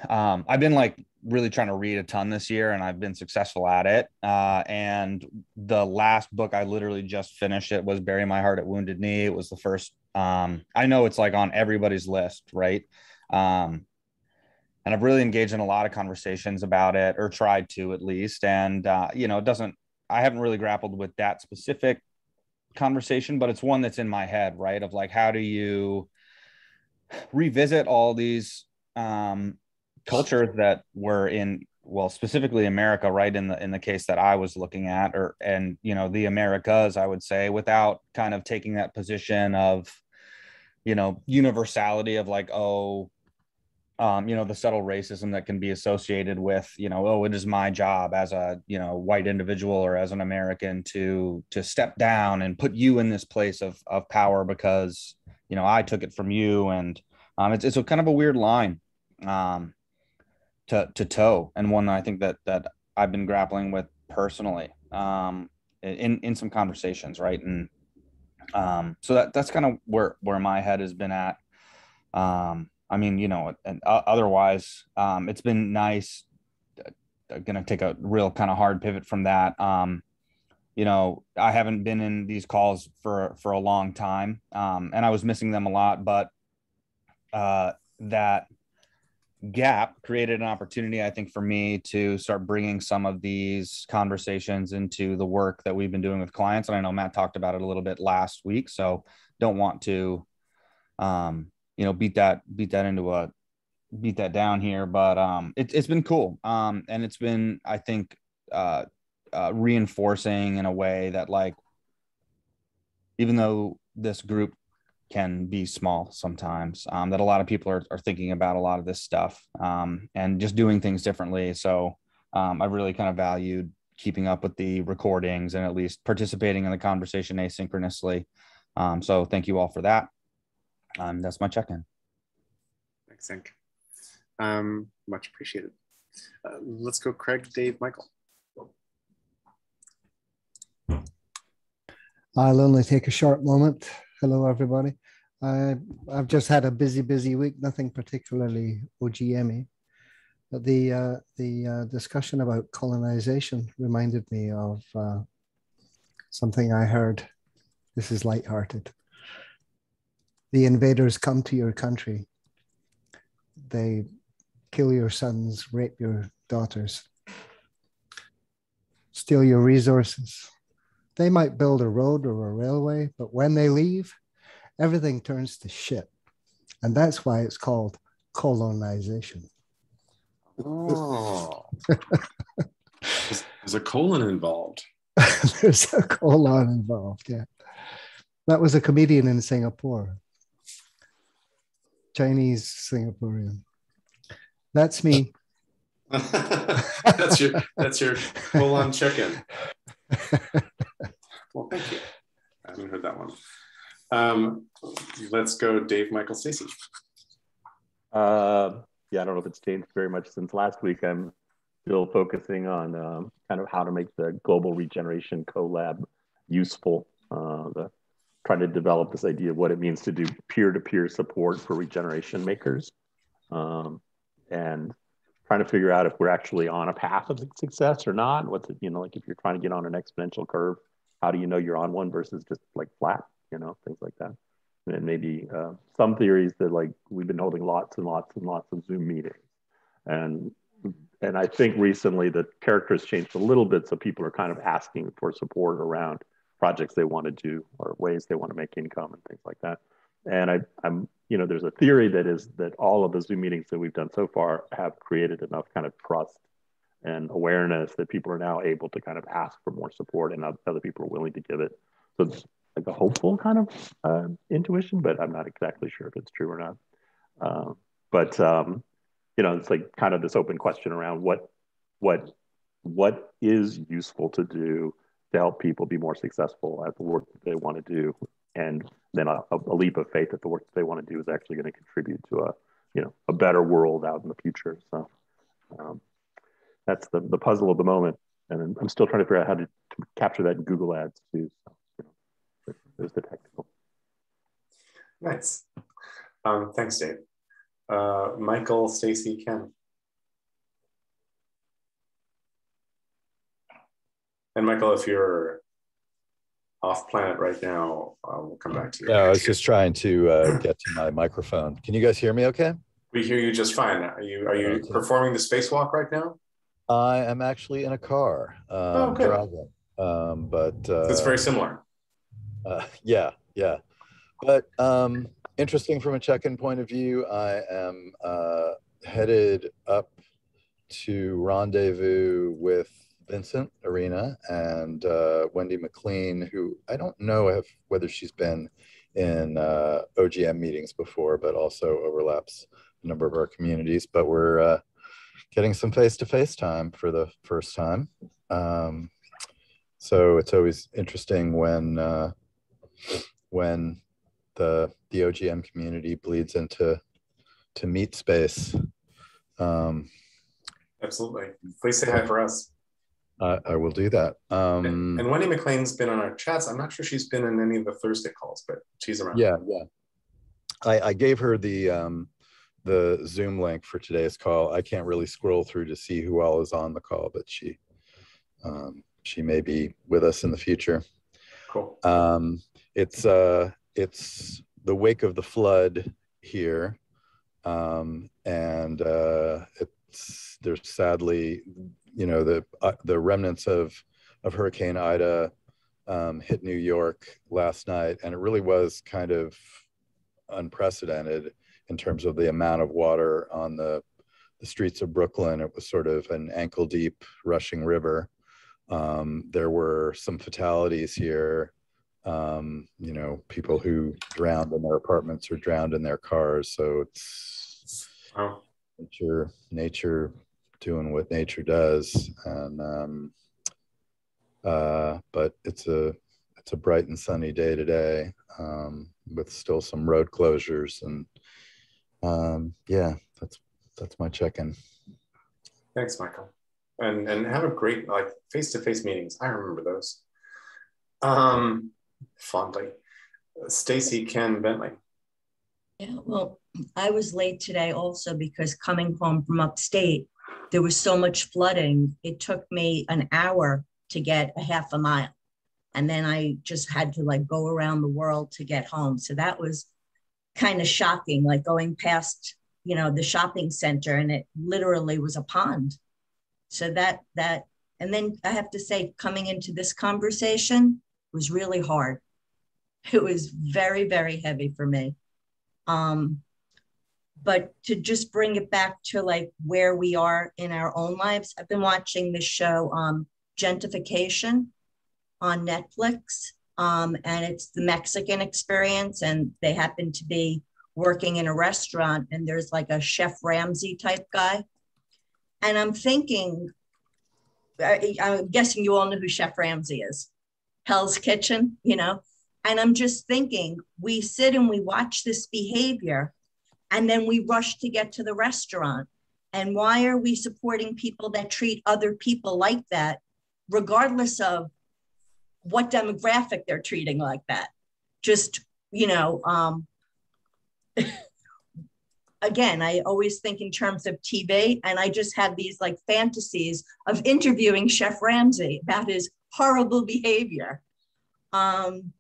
um, I've been like really trying to read a ton this year and I've been successful at it. Uh, and the last book I literally just finished it was Bury My Heart at Wounded Knee. It was the first, um, I know it's like on everybody's list, right? Um, and I've really engaged in a lot of conversations about it, or tried to at least. And uh, you know, it doesn't. I haven't really grappled with that specific conversation, but it's one that's in my head, right? Of like, how do you revisit all these um, cultures that were in, well, specifically America, right? In the in the case that I was looking at, or and you know, the Americas, I would say, without kind of taking that position of, you know, universality of like, oh, um, you know, the subtle racism that can be associated with, you know, oh, it is my job as a, you know, white individual or as an American to to step down and put you in this place of of power because, you know, I took it from you. And um, it's it's a kind of a weird line um, to to toe, and one I think that that I've been grappling with personally um, in in some conversations, right? And um, so that that's kind of where where my head has been at. Um, I mean, you know, and uh, otherwise, um, it's been nice. Uh, going to take a real kind of hard pivot from that. Um, you know, I haven't been in these calls for for a long time, um, and I was missing them a lot. But uh, that gap created an opportunity, I think, for me to start bringing some of these conversations into the work that we've been doing with clients. And I know Matt talked about it a little bit last week, so don't want to um, you know beat that beat that into a beat that down here but um it, it's been cool um and it's been i think uh, uh reinforcing in a way that like even though this group can be small sometimes um, that a lot of people are, are thinking about a lot of this stuff um, and just doing things differently so um, i've really kind of valued keeping up with the recordings and at least participating in the conversation asynchronously um, so thank you all for that um, that's my check-in. Thanks, Hank. Um, much appreciated. Uh, let's go, Craig, Dave, Michael. I'll only take a short moment. Hello, everybody. I, I've just had a busy, busy week. Nothing particularly OGME. But the uh, the uh, discussion about colonization reminded me of uh, something I heard. This is lighthearted the invaders come to your country. They kill your sons, rape your daughters, steal your resources. They might build a road or a railway, but when they leave, everything turns to shit. And that's why it's called colonization. Oh. There's a colon involved. There's a colon involved, yeah. That was a comedian in Singapore Chinese Singaporean. That's me. that's your that's your full on chicken. well, thank you. I haven't heard that one. Um, let's go, Dave, Michael, Stacy. Uh, yeah, I don't know if it's changed very much since last week. I'm still focusing on um, kind of how to make the global regeneration collab useful. Uh, the trying to develop this idea of what it means to do peer-to-peer support for regeneration makers. Um, and trying to figure out if we're actually on a path of success or not. What's it, you know, like if you're trying to get on an exponential curve, how do you know you're on one versus just like flat, you know, things like that. And maybe uh, some theories that like we've been holding lots and lots and lots of Zoom meetings. And and I think recently the character has changed a little bit. So people are kind of asking for support around projects they want to do or ways they want to make income and things like that. And I, I'm, you know, there's a theory that is that all of the Zoom meetings that we've done so far have created enough kind of trust and awareness that people are now able to kind of ask for more support and other people are willing to give it. So like a hopeful kind of uh, intuition, but I'm not exactly sure if it's true or not. Uh, but um, you know, it's like kind of this open question around what what what is useful to do to help people be more successful at the work that they want to do? And then a, a, leap of faith that the work that they want to do is actually going to contribute to a you know a better world out in the future. So um, that's the, the puzzle of the moment. And i'm still trying to figure out how to, to capture that in google ads too so you know, there's the technical nice um, thanks dave uh, michael stacy ken and michael if you're off planet right now. Uh, we'll come back to you. No, I was just trying to uh, get to my microphone. Can you guys hear me okay? We hear you just fine. Are you are you okay. performing the spacewalk right now? I am actually in a car. Um, oh, good. Driving. Um, but uh, it's very similar. Uh, yeah, yeah. But um, interesting from a check-in point of view. I am uh, headed up to rendezvous with Vincent Arena and uh, Wendy McLean, who I don't know if, whether she's been in uh, OGM meetings before, but also overlaps a number of our communities. But we're uh, getting some face-to-face time for the first time. Um, so it's always interesting when uh, when the the OGM community bleeds into to meet space. Um, Absolutely. Please say hi for us. I, I will do that. Um, and, and, Wendy McLean's been on our chats. I'm not sure she's been in any of the Thursday calls, but she's around. Yeah, yeah. I, I gave her the um, the Zoom link for today's call. I can't really scroll through to see who all is on the call, but she um, she may be with us in the future. Cool. Um, it's uh, it's the wake of the flood here, um, and uh, it's there's sadly you know the uh, the remnants of of Hurricane Ida um, hit New York last night, and it really was kind of unprecedented in terms of the amount of water on the the streets of Brooklyn. It was sort of an ankle deep rushing river. Um, there were some fatalities here. Um, you know, people who drowned in their apartments or drowned in their cars. So it's oh. nature, nature doing what nature does. And um, uh, but it's a it's a bright and sunny day today um, with still some road closures and um, yeah, that's that's my check-in. Thanks, Michael, and and have a great like face-to-face meetings. I remember those um, fondly. Stacy Ken Bentley. Yeah, well, I was late today also because coming home from upstate, there was so much flooding. It took me an hour to get a half a mile. And then I just had to like go around the world to get home. So that was kind of shocking, like going past, you know, the shopping center and it literally was a pond. So that, that, and then I have to say, coming into this conversation was really hard. It was very, very heavy for me. Um, but to just bring it back to like where we are in our own lives i've been watching this show um on netflix um, and it's the mexican experience and they happen to be working in a restaurant and there's like a chef ramsay type guy and i'm thinking I, i'm guessing you all know who chef ramsay is hell's kitchen you know and i'm just thinking we sit and we watch this behavior and then we rush to get to the restaurant. And why are we supporting people that treat other people like that, regardless of what demographic they're treating like that? just, you know, um, again, I always think in terms of TV, and I just have these like fantasies of interviewing Chef Ramsay about his horrible behavior. Um,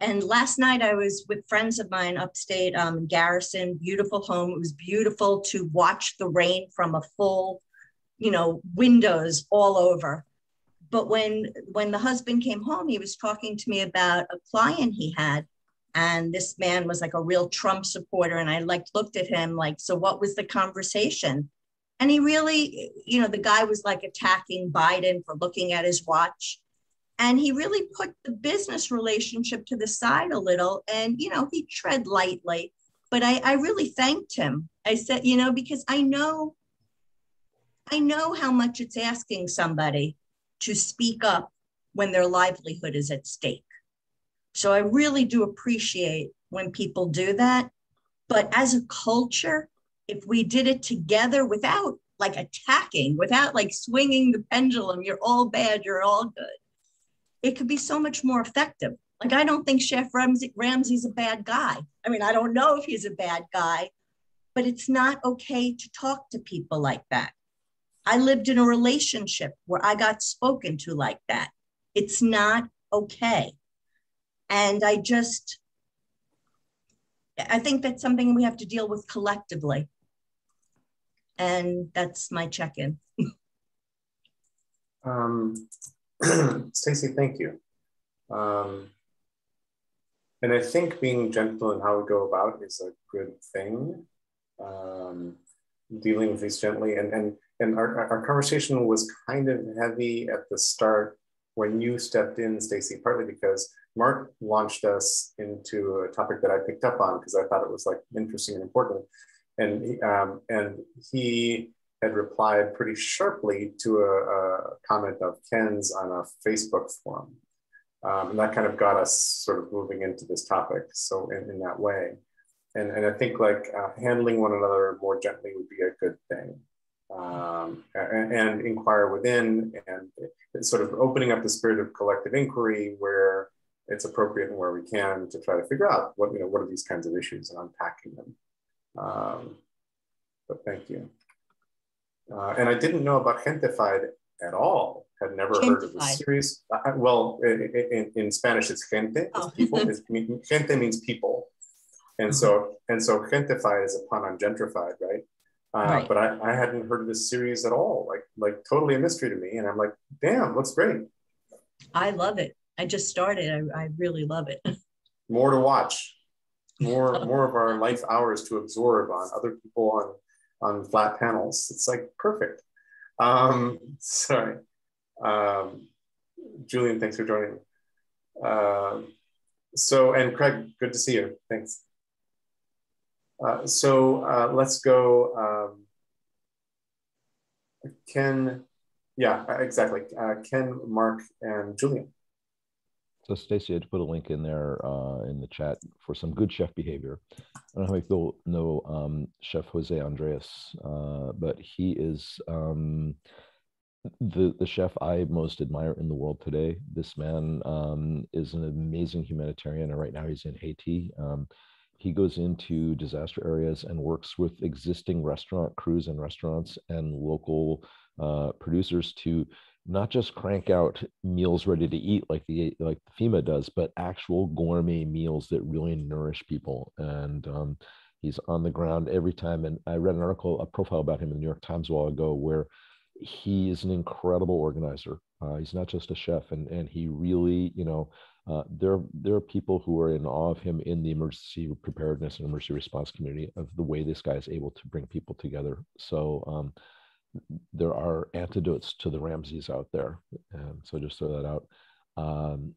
and last night I was with friends of mine upstate, um, Garrison, beautiful home. It was beautiful to watch the rain from a full, you know, windows all over. But when when the husband came home, he was talking to me about a client he had and this man was like a real Trump supporter. And I like looked at him like, so what was the conversation? And he really, you know, the guy was like attacking Biden for looking at his watch. And he really put the business relationship to the side a little. And, you know, he tread lightly. But I, I really thanked him. I said, you know, because I know, I know how much it's asking somebody to speak up when their livelihood is at stake. So I really do appreciate when people do that. But as a culture, if we did it together without like attacking, without like swinging the pendulum, you're all bad, you're all good, it could be so much more effective. Like, I don't think Chef Ramsay, Ramsay's a bad guy. I mean, I don't know if he's a bad guy, but it's not okay to talk to people like that. I lived in a relationship where I got spoken to like that. It's not okay. And I just, I think that's something we have to deal with collectively. And that's my check in. um, Stacy, thank you. Um, and I think being gentle in how we go about is a good thing. Um, dealing with these gently and and and our, our conversation was kind of heavy at the start when you stepped in, Stacy, partly because Mark launched us into a topic that I picked up on because I thought it was like interesting and important. And, um, and he had replied pretty sharply to a, a, comment of Ken's on a Facebook forum. Um, and that kind of got us sort of moving into this topic. So in, in that way. And, and I think like uh, handling one another more gently would be a good thing. Um, and, and, inquire within and sort of opening up the spirit of collective inquiry where it's appropriate and where we can to try to figure out what you know what are these kinds of issues and unpacking them. Um, but thank you. Uh, and I didn't know about Gentefied at all. Had never Gentified. heard of the series. Uh, well, in, in, Spanish, it's gente. Oh. It's people. it's, gente means people, and mm-hmm. so and so Gentefied is a pun on gentrified, right? Uh, right. But I, I hadn't heard of this series at all. Like like totally a mystery to me, and I'm like, damn, looks great. I love it. I just started. I, I really love it. More to watch, more more of our life hours to absorb on other people on on flat panels. It's like perfect. Um, sorry, um, Julian. Thanks for joining. Uh, so and Craig, good to see you. Thanks. Uh, so uh, let's go. Um, Ken, yeah, exactly. Uh, Ken, Mark, and Julian. So Stacy had to put a link in there uh, in the chat for some good chef behavior. I don't know how many people know um, Chef Jose Andres, uh, but he is um, the the chef I most admire in the world today. This man um, is an amazing humanitarian, and right now he's in Haiti. Um, he goes into disaster areas and works with existing restaurant crews and restaurants and local uh, producers to not just crank out meals ready to eat like the like FEMA does, but actual gourmet meals that really nourish people. And um, he's on the ground every time. And I read an article, a profile about him in the New York Times a while ago, where he is an incredible organizer. Uh, he's not just a chef, and and he really, you know, uh, there there are people who are in awe of him in the emergency preparedness and emergency response community of the way this guy is able to bring people together. So. Um, there are antidotes to the Ramsays out there. And so just throw that out. Um,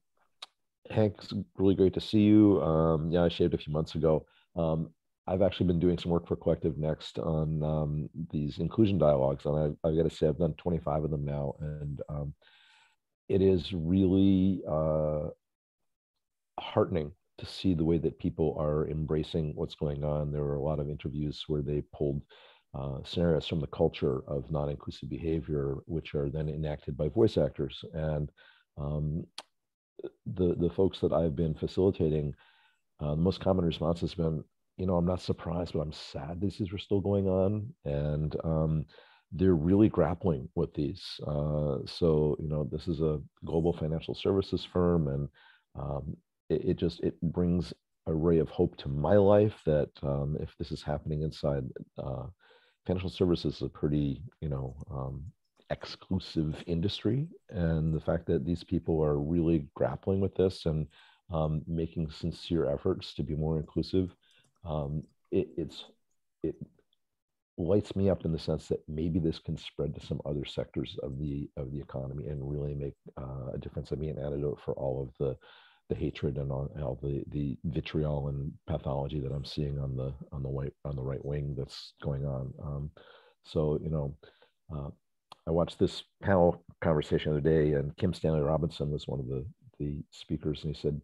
Hank, really great to see you. Um, yeah, I shaved a few months ago. Um, I've actually been doing some work for Collective Next on um, these inclusion dialogues, and I've, I've, got to say I've done 25 of them now, and um, it is really uh, heartening to see the way that people are embracing what's going on. There were a lot of interviews where they pulled uh, scenarios from the culture of non-inclusive behavior, which are then enacted by voice actors. And um, the the folks that I've been facilitating, uh, the most common response has been, you know, I'm not surprised, but I'm sad these are still going on, and um, they're really grappling with these. Uh, so you know, this is a global financial services firm, and um, it, it, just it brings a ray of hope to my life that um, if this is happening inside uh, financial services, is a pretty you know um, exclusive industry, and the fact that these people are really grappling with this and um, making sincere efforts to be more inclusive, um, it, it's it lights me up in the sense that maybe this can spread to some other sectors of the of the economy and really make uh, a difference. And be an antidote for all of the the hatred and all, all, the the vitriol and pathology that I'm seeing on the on the white on the right wing that's going on. Um, so you know, uh, I watched this panel conversation the other day, and Kim Stanley Robinson was one of the the speakers, and he said,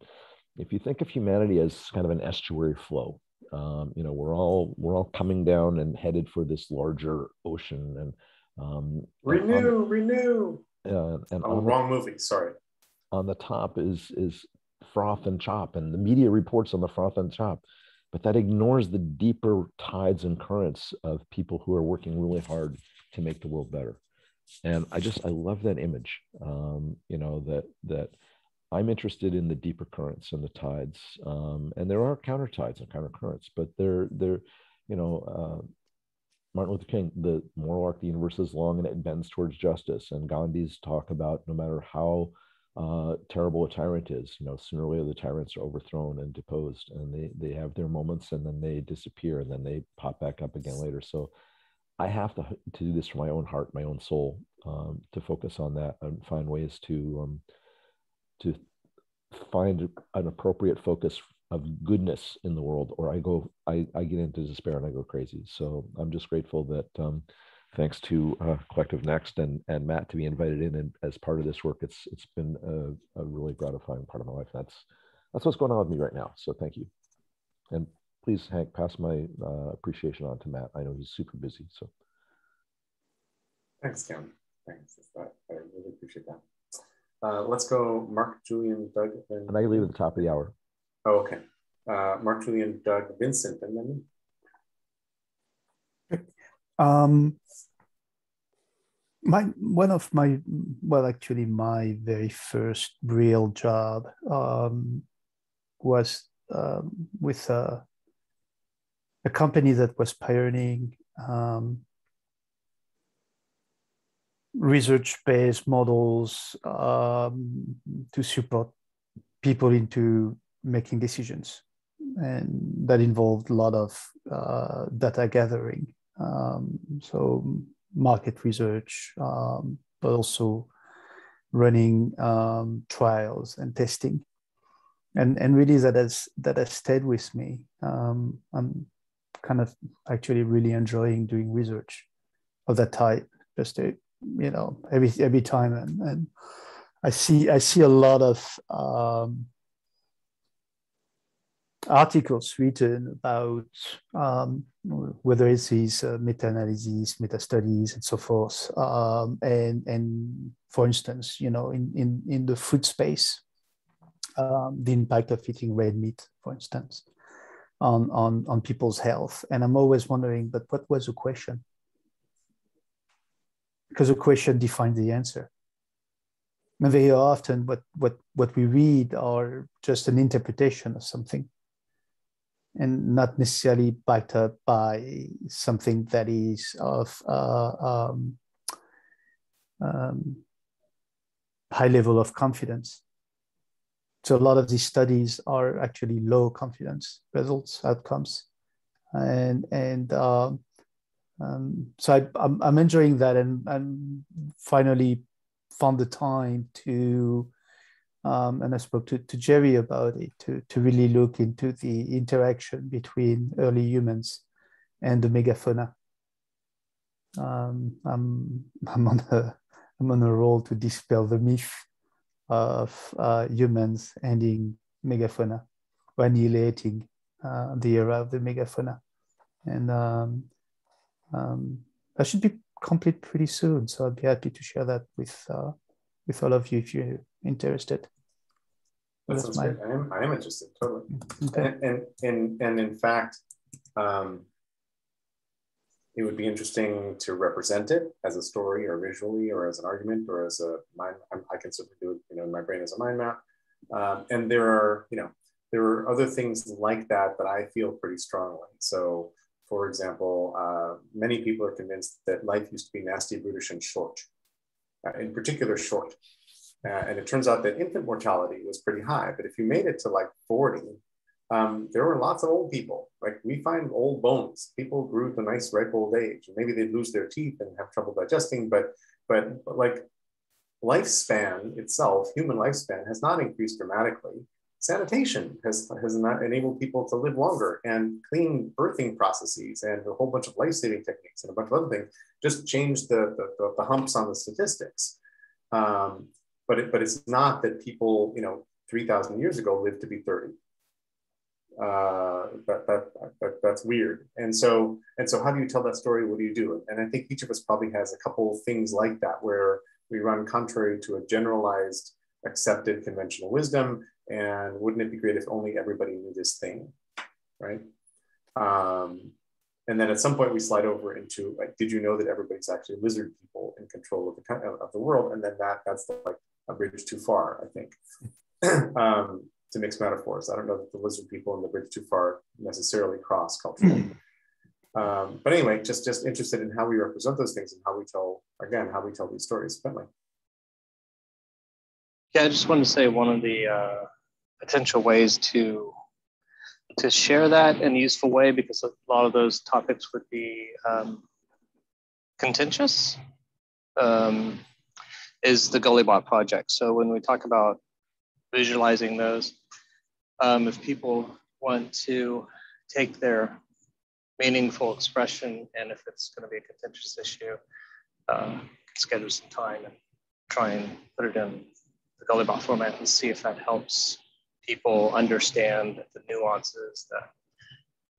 if you think of humanity as kind of an estuary flow, um, you know, we're all we're all coming down and headed for this larger ocean, and um, renew, on, renew. Uh, and oh, wrong movie. Sorry. On the top is is froth and chop, and the media reports on the froth and chop, but that ignores the deeper tides and currents of people who are working really hard to make the world better. And I just I love that image. Um, you know that that I'm interested in the deeper currents and the tides. Um, and there are counter tides and counter currents, but they're, they're you know, uh, Martin Luther King, the moral arc, of the universe is long and it bends towards justice. And Gandhi's talk about no matter how uh, terrible a tyrant is, you know, sooner or later the tyrants are overthrown and deposed and they, they have their moments and then they disappear and then they pop back up again later. So I have to, to do this for my own heart, my own soul, um, to focus on that and find ways to, um, to find an appropriate focus of goodness in the world or i go i, I get into despair and i go crazy so i'm just grateful that um, thanks to uh, collective next and and matt to be invited in and as part of this work. It's it's been a, a really gratifying part of my life. That's that's what's going on with me right now. So thank you. And please hank pass my uh, appreciation on to matt. I know he's super busy so. Thanks kim thanks. I really appreciate that. Uh, let's go Mark, Julian, Doug, and, and I leave at the top of the hour. Oh, okay. Uh, Mark, Julian, Doug, Vincent, and then. Um, my one of my well, actually, my very first real job um, was um, with a, a company that was pioneering um, research-based models um, to support people into making decisions. And that involved a lot of uh, data gathering um, so market research um, but also running um, trials and testing. And and really that has that has stayed with me. Um, i'm kind of actually really enjoying doing research of that type. Just to you know every every time. And, and I see I see a lot of um, articles written about um, whether it's these uh, meta-analyses, meta-studies, and so forth. Um, and and for instance, you know, in in in the food space, um, the impact of eating red meat, for instance, on on on people's health. And I'm always wondering, but what was the question? because the question defines the answer. And very often, what, what, what we read are just an interpretation of something and not necessarily backed up by something that is of uh, um, um, high level of confidence. So a lot of these studies are actually low confidence results, outcomes, and and um, um, so I, am I'm enjoying that and, and finally found the time to um, and I spoke to, to Jerry about it to, to really look into the interaction between early humans and the megafauna. Um, I'm, I'm, on a, I'm on a roll to dispel the myth of uh, humans ending megafauna or annihilating uh, the era of the megafauna. And um, um, that should be complete pretty soon. So I'd be happy to share that with uh, with all of you if you're interested. That That's sounds my- great. I am, I am interested, totally. Okay. And, and, and, and in fact, um, it would be interesting to represent it as a story or visually or as an argument or as a mind. I'm- I can certainly do it, you know, in my brain as a mind map. Um, and there are, you know, there are other things like that that I feel pretty strongly. So, for example, uh, many people are convinced that life used to be nasty, brutish, and short, uh, in particular, short. Uh, and it turns out that infant mortality was pretty high. But if you made it to like 40, um, there were lots of old people. Like we find old bones. People grew to nice ripe old age. Maybe they'd lose their teeth and have trouble digesting, but but, but like lifespan itself, human lifespan has not increased dramatically. Sanitation has, has not enabled people to live longer and clean birthing processes and a whole bunch of life-saving techniques and a bunch of other things just changed the, the, the, the humps on the statistics. Um, but, it, but it's not that people, you know, 3,000 years ago lived to be 30 uh, that, that, that, that's weird. And so, and so how do you tell that story? What do you do? And I think each of us probably has a couple things like that where we run contrary to a generalized accepted conventional wisdom. And wouldn't it be great if only everybody knew this thing, right? Um, and then at some point we slide over into like, did you know that everybody's actually lizard people in control of the of the world? And then that that's like a bridge too far, I think. um, to mix metaphors. I don't know that the lizard people and the bridge too far necessarily cross culturally. um, but anyway, just just interested in how we represent those things and how we tell again how we tell these stories. Bentley. Yeah, I just wanted to say one of the uh, potential ways to to share that in a useful way, because a lot of those topics would be um, contentious, um, is the Gullybot project. So when we talk about visualizing those, um, if people want to take their meaningful expression, and if it's going to be a contentious issue, uh, schedule some time and try and put it in the Gullybot format and see if that helps people understand the nuances that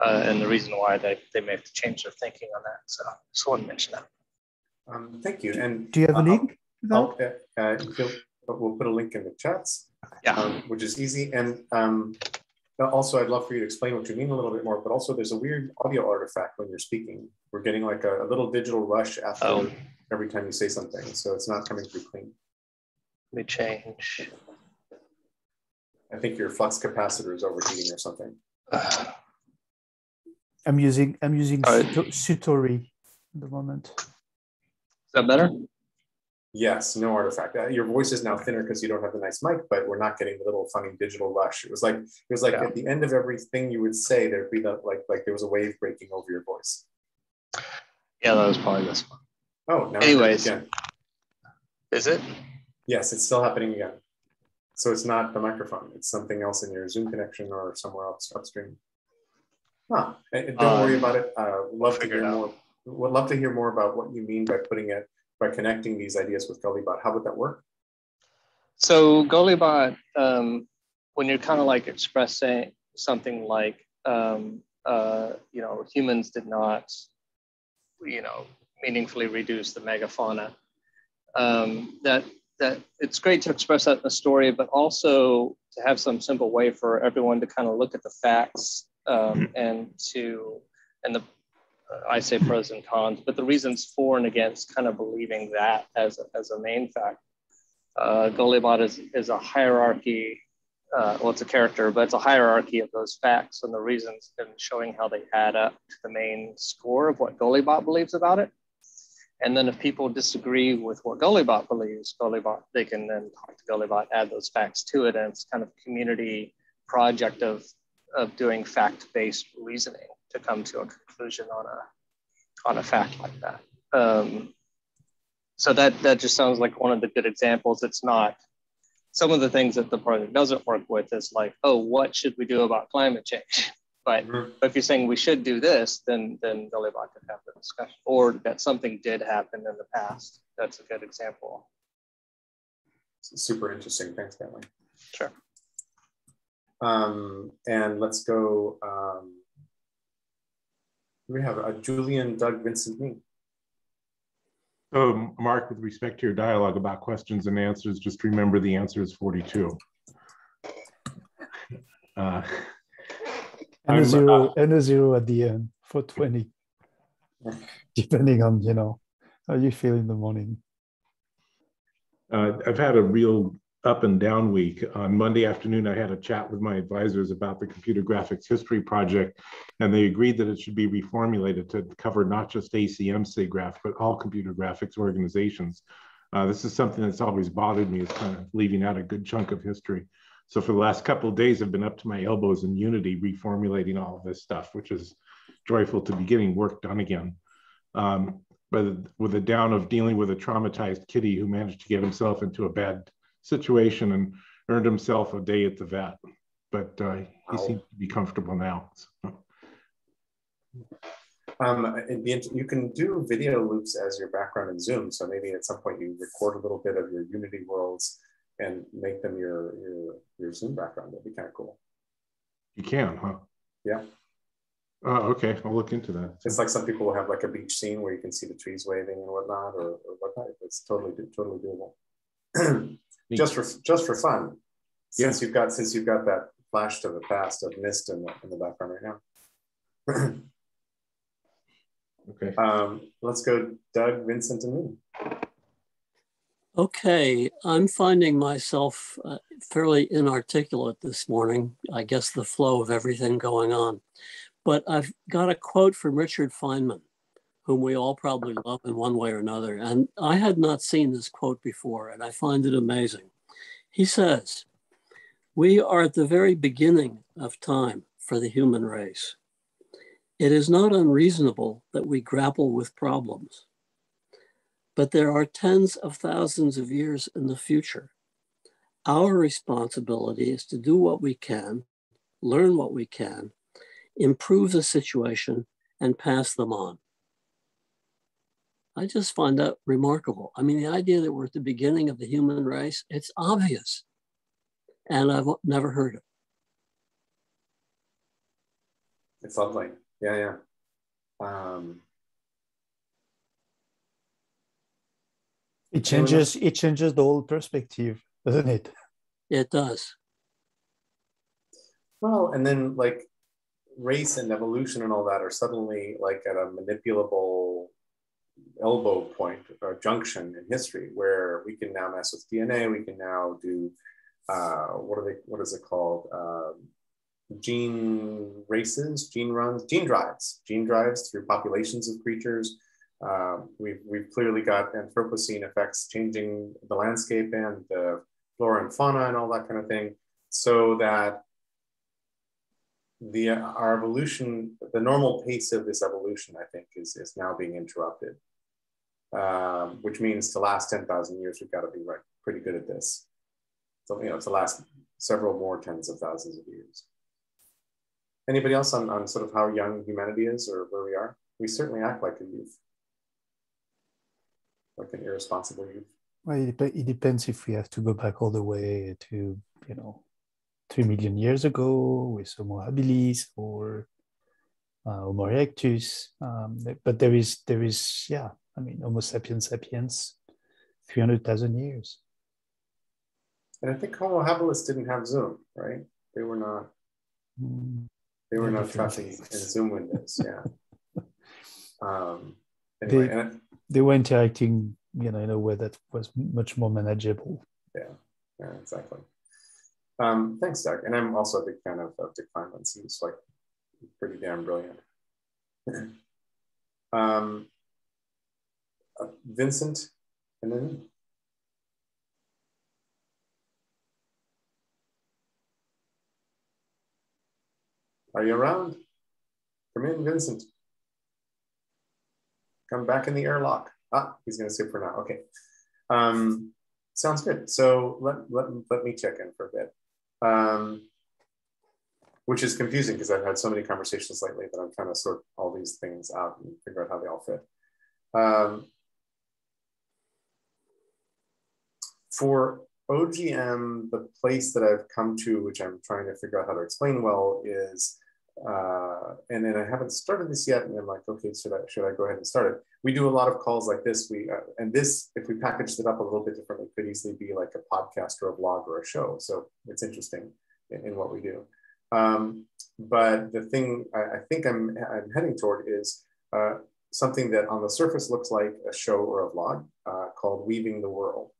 uh, and the reason why they, they may have to change their thinking on that. So just want to mention that. Um, thank you. And Do you have a uh, link? To I'll- uh, uh, feel- but we'll put a link in the chats, Yeah. um, which is easy. And um, also, I'd love for you to explain what you mean a little bit more. But also, there's a weird audio artifact when you're speaking. We're getting like a, a little digital rush after Oh. every time you say something, so it's not coming through clean. Let me change. I think your flux capacitor is overheating or something. Uh, I'm using I'm using All right. Suto- Sutori at the moment. is that better? Yes, no artifact. Uh, your voice is now thinner because you don't have the nice mic, but we're not getting the little funny digital rush. It was like it was like Yeah. at the end of everything you would say, there'd be the like like there was a wave breaking over your voice. Yeah, that was probably this one. Oh, now I hear it Anyways. again. Is it? Yes, it's still happening again. So it's not the microphone; it's something else in your Zoom connection or somewhere else upstream. Huh. eh, eh, Don't worry Um, about it. Uh, love to hear it out. more. Would love to hear more about what you mean by putting it by connecting these ideas with Gullybot. How would that work? So Golibot, um, when you're kind of like expressing something like, um, uh, you know, humans did not, you know, meaningfully reduce the megafauna. Um, that that it's great to express that in a story, but also to have some simple way for everyone to kind of look at the facts um, and to and the I say pros and cons, but the reasons for and against kind of believing that as a, as a main fact. Uh, Golibot is, is a hierarchy, uh, well, it's a character, but it's a hierarchy of those facts and the reasons and showing how they add up to the main score of what Golibot believes about it. And then if people disagree with what Golibot believes, Golibot, they can then talk to Golibot, add those facts to it. And it's kind of a community project of, of doing fact-based reasoning to come to a conclusion on a, on a fact like that. Um, so that that just sounds like one of the good examples. It's not some of the things that the project doesn't work with is like, oh, what should we do about climate change? But, Mhm. but if you're saying we should do this, then then Golibot could have the discussion, or that something did happen in the past. That's a good example. Super interesting. Thanks, Bentley. Sure. Um, and let's go. Um, we have a Julian, Doug, Vincent, me. So, Mark, with respect to your dialogue about questions and answers, just remember the answer is 42. Uh, and a I'm, zero uh, and a zero at the end for 20 depending on you know how you feel in the morning uh, I've had a real up and down week. On Monday afternoon, I had a chat with my advisors about the Computer Graphics History Project, and they agreed that it should be reformulated to cover not just ACM SIGGRAPH, but all computer graphics organizations. Uh, this is something that's always bothered me, is kind of leaving out a good chunk of history. So for the last couple of days, I've been up to my elbows in Unity reformulating all of this stuff, which is joyful to be getting work done again. Um, but with the down of dealing with a traumatized kitty who managed to get himself into a bad situation and earned himself a day at the vet. But uh, he Wow. seems to be comfortable now. So, Um, it'd be int- you can do video loops as your background in Zoom. So maybe at some point you record a little bit of your Unity worlds and make them your your your Zoom background. That'd be kind of cool. you can, huh? Yeah. Oh, okay. I'll look into that. It's like some people will have like a beach scene where you can see the trees waving and whatnot, or, or whatnot. It's totally totally doable. just for just for fun. Since you've got since you've got that flash to the past of mist in the in the background right now. Okay. um, let's go, Doug, Vincent, and me. Okay, I'm finding myself uh, fairly inarticulate this morning. I guess the flow of everything going on. But I've got a quote from Richard Feynman, whom we all probably love in one way or another. And I had not seen this quote before, and I find it amazing. He says, We are at the very beginning of time for the human race. It is not unreasonable that we grapple with problems but there are tens of thousands of years in the future. Our responsibility is to do what we can, learn what we can, improve the situation, and pass them on. I just find that remarkable. I mean, the idea that we're at the beginning of the human race, it's obvious. And I've never heard it. It's lovely. Yeah, yeah. Um, it changes it changes the whole perspective doesn't it It does. well, and then like race and evolution and all that are suddenly like at a manipulable elbow point or junction in history where we can now mess with DNA. We can now do uh, what are they? What is it called? Um, gene races, gene runs, gene drives, gene drives through populations of creatures. Um, we've, we've clearly got Anthropocene effects changing the landscape and the flora and fauna and all that kind of thing, so that the our evolution, the normal pace of this evolution, I think, is, is now being interrupted. Um, which means to last 10,000 years, we've got to be right, pretty good at this. So, you know, to last several more tens of thousands of years. Anybody else on, on sort of how young humanity is or where we are? We certainly act like a youth, like an irresponsible youth. well it, dep- it depends if we have to go back all the way to you know three million years ago with homo habilis or uh, homo erectus um, but there is there is yeah i mean homo sapiens sapiens 300000 years And I think Homo habilis didn't have Zoom, right? They were not. Mm, They were not tracking in. Zoom windows. Yeah. um. Anyway, They- and they were interacting you know in a way that was much more manageable Yeah. yeah, exactly. Um, thanks, Doug. And I'm also a big fan of, of Dick Feynman. He's like pretty damn brilliant. um, uh, Vincent, and then are you around? Come in, Vincent. Come back in the airlock. Ah, he's going to sit for now. Okay. Um, sounds good. So let, let, let me check in for a bit. Um, which is confusing because I've had so many conversations lately that I'm trying to sort all these things out and figure out how they all fit. Um, for OGM, the place that I've come to, which I'm trying to figure out how to explain well, is, uh, and then I haven't started this yet, and I'm like, okay, should I should I go ahead and start it? We do a lot of calls like this. We uh, and this, if we packaged it up a little bit differently, could easily be like a podcast or a blog or a show. So it's interesting. in, in what we do. Um, but the thing I, I, think I'm, I'm heading toward is uh, something that on the surface looks like a show or a vlog uh, called Weaving the World.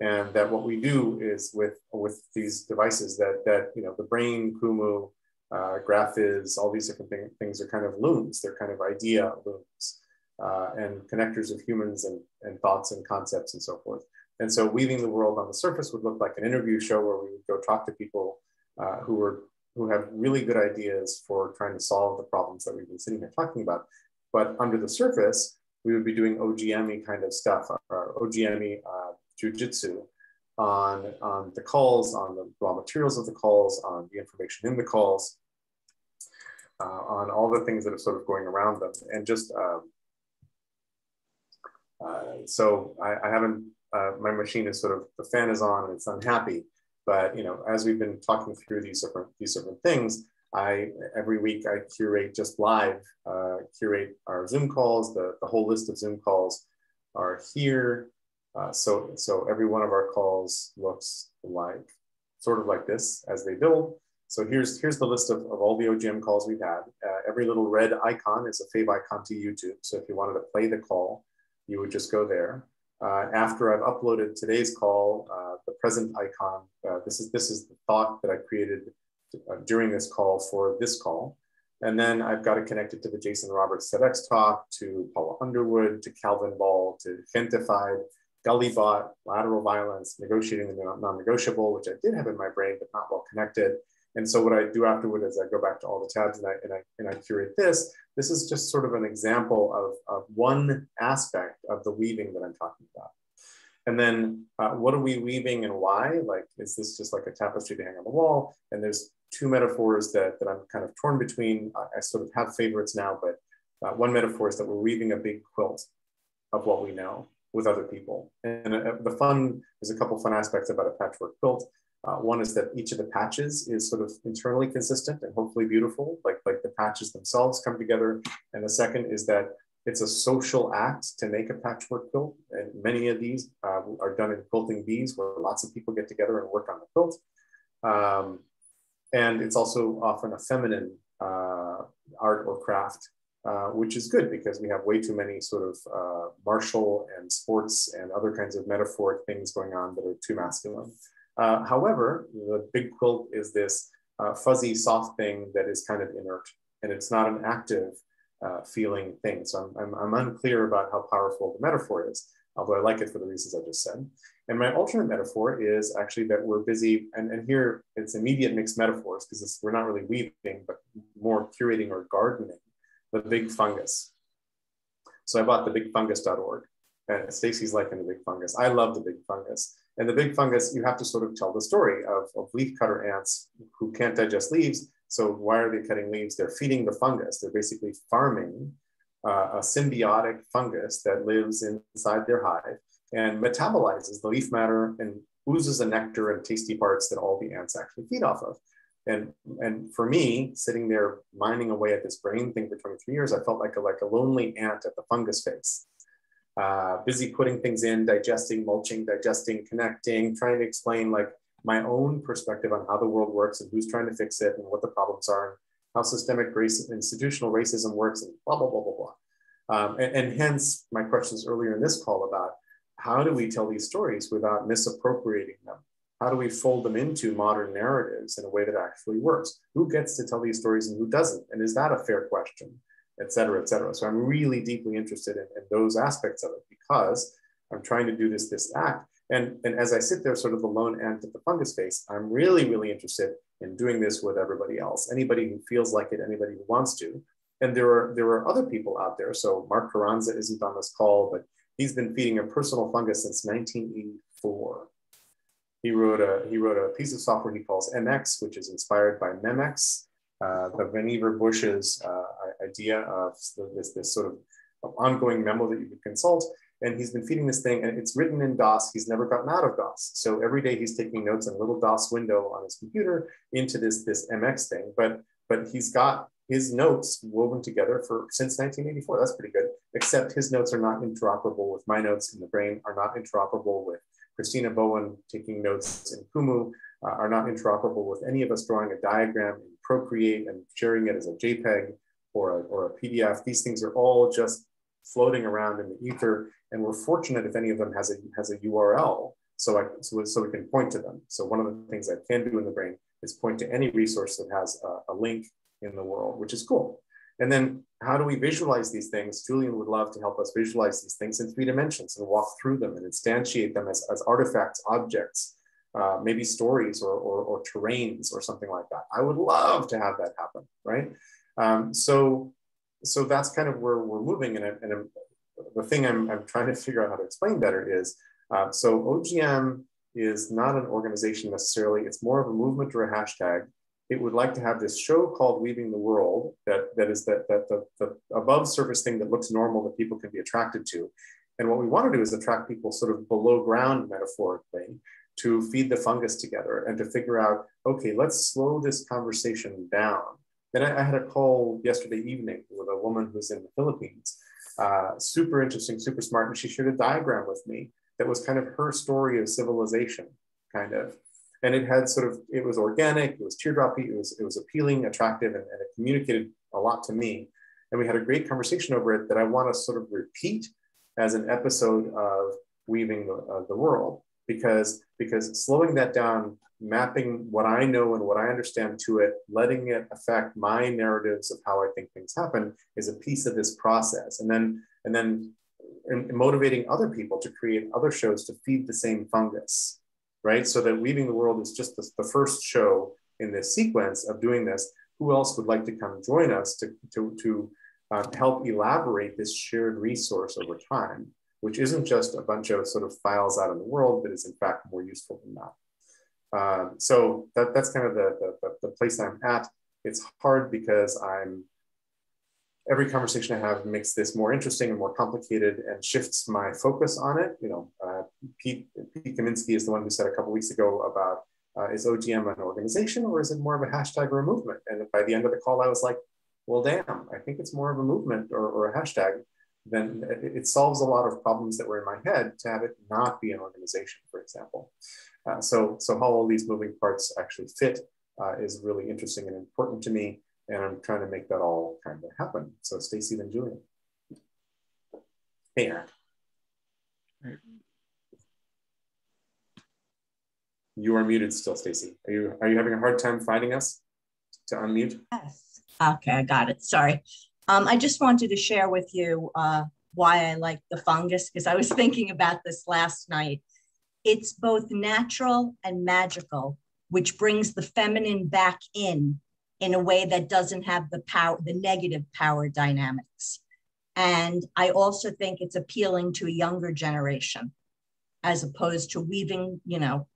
And that what we do is with, with these devices that, that, you know, the brain, Kumu, uh, Graphiz, all these different thing, things are kind of looms. They're kind of idea looms uh, and connectors of humans and, and thoughts and concepts and so forth. And so weaving the world on the surface would look like an interview show where we would go talk to people uh, who were who have really good ideas for trying to solve the problems that we've been sitting here talking about. But under the surface, we would be doing OGME kind of stuff, or OGME uh, jujitsu on, on the calls, on the raw materials of the calls, on the information in the calls, uh, on all the things that are sort of going around them. And just, um, uh, so I, I haven't, uh, my machine is sort of, the fan is on and it's unhappy. But, you know, as we've been talking through these different, these different things, I every week I curate just live, uh, curate our Zoom calls. The, the whole list of Zoom calls are here. Uh, so, so every one of our calls looks like sort of like this as they build. So here's, here's the list of, of all the OGM calls we've had. Uh, every little red icon is a favicon to YouTube. So if you wanted to play the call, you would just go there. Uh, after I've uploaded today's call, uh, the present icon, uh, this, is, this is the thought that I created uh, during this call for this call. And then I've got it connected to the Jason Roberts TEDx talk, to Paula Underwood, to Calvin Ball, to Gentified, Gullybot, lateral violence, negotiating the non-negotiable, which I did have in my brain, but not well connected. And so what I do afterward is I go back to all the tabs and I, and I, and I curate this. This is just sort of an example of, of one aspect of the weaving that I'm talking about. And then uh, what are we weaving and why? Like, is this just like a tapestry to hang on the wall? And there's two metaphors that, that I'm kind of torn between. I, I sort of have favorites now, but uh, one metaphor is that we're weaving a big quilt of what we know with other people. And uh, the fun, there's a couple fun aspects about a patchwork quilt. Uh, one is that each of the patches is sort of internally consistent and hopefully beautiful, like, like the patches themselves come together. And the second is that it's a social act to make a patchwork quilt. And many of these uh, are done in quilting bees where lots of people get together and work on the quilt. Um, and it's also often a feminine uh, art or craft, uh, which is good because we have way too many sort of uh, martial and sports and other kinds of metaphoric things going on that are too masculine. Uh, however, the big quilt is this uh, fuzzy, soft thing that is kind of inert, and it's not an active uh, feeling thing. So I'm, I'm, I'm, unclear about how powerful the metaphor is, although I like it for the reasons I just said. And my alternate metaphor is actually that we're busy, and, and here it's immediate mixed metaphors because we're not really weaving, but more curating or gardening the big fungus. So I bought the bigfungus.org. And Stacy's liking the big fungus. I love the big fungus. And the big fungus, you have to sort of tell the story of, of leaf cutter ants who can't digest leaves. So why are they cutting leaves? They're feeding the fungus. They're basically farming uh, a symbiotic fungus that lives inside their hive and metabolizes the leaf matter and oozes the nectar and tasty parts that all the ants actually feed off of. And, and for me, sitting there mining away at this brain thing for 23 years, I felt like a, like a lonely ant at the fungus face uh, busy putting things in, digesting, mulching, digesting, connecting, trying to explain like my own perspective on how the world works and who's trying to fix it and what the problems are and how systemic race, institutional racism works and blah, blah, blah, blah, blah. Um, and, and hence my questions earlier in this call about how do we tell these stories without misappropriating them? How do we fold them into modern narratives in a way that actually works? Who gets to tell these stories and who doesn't? And is that a fair question? Et cetera, et cetera. So I'm really deeply interested in, in those aspects of it because I'm trying to do this, this act. And, and as I sit there, sort of the lone at the fungus face, I'm really, really interested in doing this with everybody else, anybody who feels like it, anybody who wants to. And there are, there are other people out there. So Mark Carranza isn't on this call, but he's been feeding a personal fungus since 1984. He wrote a, he wrote a piece of software he calls MX, which is inspired by Memex, uh, the Vannevar Bush's uh, idea of this, this sort of ongoing memo that you could consult. And he's been feeding this thing, and it's written in DOS. He's never gotten out of DOS. So every day he's taking notes in a little DOS window on his computer into this, this MX thing. But, but he's got his notes woven together for since 1984. That's pretty good, except his notes are not interoperable with my notes in the brain, are not interoperable with Christina Bowen taking notes in Kumu. uh, are not interoperable with any of us drawing a diagram in Procreate and sharing it as a JPEG or a, or a PDF. These things are all just floating around in the ether. And we're fortunate if any of them has a, has a URL so, I, so, so we can point to them. So one of the things I can do in the brain is point to any resource that has a, a link in the world, which is cool. And then how do we visualize these things? Julian would love to help us visualize these things in three dimensions and walk through them and instantiate them as, as artifacts, objects, uh, maybe stories or, or, or, terrains or something like that. I would love to have that happen, right? Um, so, so that's kind of where we're moving. And, and the thing I'm, I'm trying to figure out how to explain better is, uh, so OGM is not an organization necessarily, it's more of a movement or a hashtag. It would like to have this show called Weaving the World that, that is that, that the, the above surface thing that looks normal that people can be attracted to. And what we want to do is attract people sort of below ground metaphorically to feed the fungus together and to figure out, okay, let's slow this conversation down. Then I, I had a call yesterday evening with a woman who's in the Philippines, uh, super interesting, super smart, and she shared a diagram with me that was kind of her story of civilization, kind of. And it had sort of, it was organic, it was teardroppy, it was, it was appealing, attractive, and, and it communicated a lot to me. And we had a great conversation over it that I want to sort of repeat as an episode of Weaving the, uh, the World because because slowing that down mapping what i know and what i understand to it letting it affect my narratives of how i think things happen is a piece of this process. And then and then motivating other people to create other shows to feed the same fungus right? So that weaving the world is just the, the first show in this sequence of doing this. Who else would like to come join us to to, to uh, help elaborate this shared resource over time which isn't just a bunch of sort of files out in the world, but is in fact more useful than that. Uh, so that, that's kind of the, the, the place I'm at. It's hard because I'm, every conversation I have makes this more interesting and more complicated and shifts my focus on it. You know, uh, Pete, Pete Kaminski is the one who said a couple weeks ago about, uh, is OGM an organization or is it more of a hashtag or a movement? And by the end of the call, I was like, well, damn, I think it's more of a movement or, or a hashtag then it solves a lot of problems that were in my head to have it not be an organization, for example. Uh, so, so how all these moving parts actually fit uh, is really interesting and important to me. And I'm trying to make that all kind of happen. So Stacy, then Julian. Hey. You are muted still, Stacy. Are you, are you having a hard time finding us to unmute? Yes. Okay, I got it. Sorry. Um, I just wanted to share with you uh, why I like the fungus because I was thinking about this last night. It's both natural and magical, which brings the feminine back in in a way that doesn't have the power, the negative power dynamics. And I also think it's appealing to a younger generation as opposed to weaving, you know,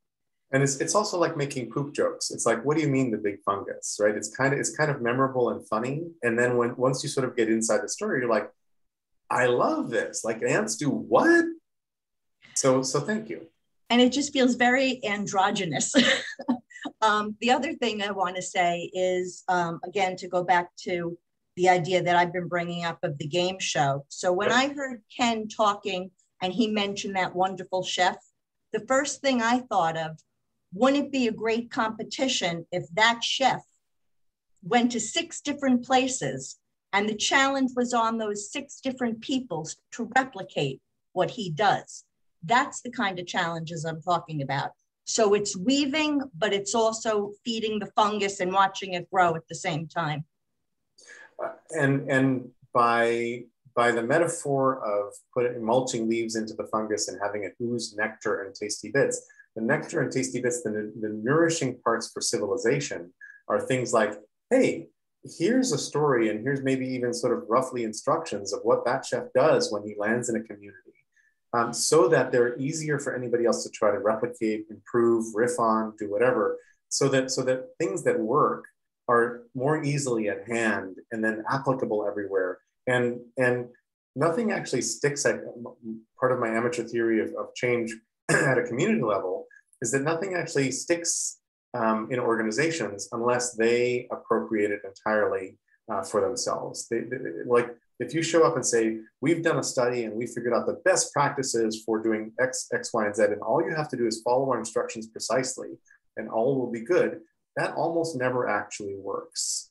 and it's, it's also like making poop jokes. It's like what do you mean the big fungus right? It's kind of it's kind of memorable and funny. And then when once you sort of get inside the story you're like i love this. Like ants do what? So so thank you. And it just feels very androgynous. Um, the other thing i want to say is um, again to go back to the idea that i've been bringing up of the game show. So when i heard ken talking and he mentioned that wonderful chef the first thing i thought of wouldn't it be a great competition if that chef went to six different places and the challenge was on those six different peoples to replicate what he does? That's the kind of challenges I'm talking about. So it's weaving, but it's also feeding the fungus and watching it grow at the same time. And and by by the metaphor of putting mulching leaves into the fungus and having it ooze nectar and tasty bits, the nectar and tasty bits, the, the nourishing parts for civilization are things like, hey, here's a story and here's maybe even sort of roughly instructions of what that chef does when he lands in a community um, so that they're easier for anybody else to try to replicate improve riff on do whatever so that so that things that work are more easily at hand and then applicable everywhere. And and nothing actually sticks at part of my amateur theory of, of change at a community level is that nothing actually sticks um, in organizations unless they appropriate it entirely uh, for themselves. They, they, like if you show up and say, we've done a study and we figured out the best practices for doing X, X, Y, and Z, and all you have to do is follow our instructions precisely, and all will be good, that almost never actually works.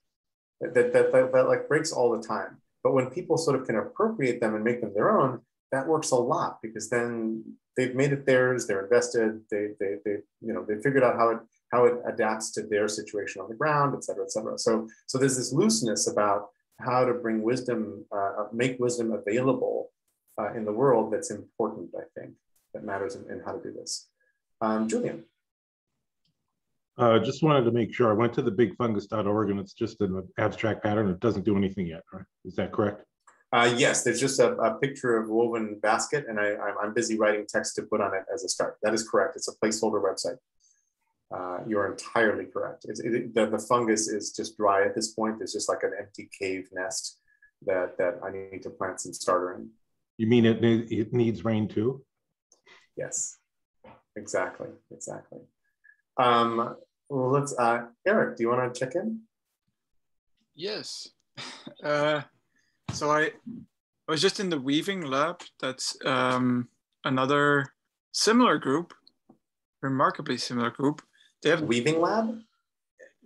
That, that, that, that, that like breaks all the time. But when people sort of can appropriate them and make them their own, that works a lot because then they've made it theirs, they're invested, they, they, they, you know, they figured out how it, how it adapts to their situation on the ground, et cetera, et cetera. So, so there's this looseness about how to bring wisdom, uh, make wisdom available uh, in the world that's important, I think, that matters in, in how to do this. Um, Julian. Uh, just wanted to make sure. I went to the bigfungus.org and it's just an abstract pattern. It doesn't do anything yet, right? Is that correct? Uh, yes, there's just a, a, picture of woven basket and I, I'm busy writing text to put on it as a start. That is correct. It's a placeholder website. Uh, you're entirely correct. It, the, the fungus is just dry at this point. It's just like an empty cave nest that, that I need to plant some starter in. You mean it, it needs rain too? Yes, exactly, exactly. Um, well, let's, uh, Eric, do you want to check in? Yes. Uh, so I, I was just in the weaving lab. That's um, another similar group, remarkably similar group. They have weaving lab.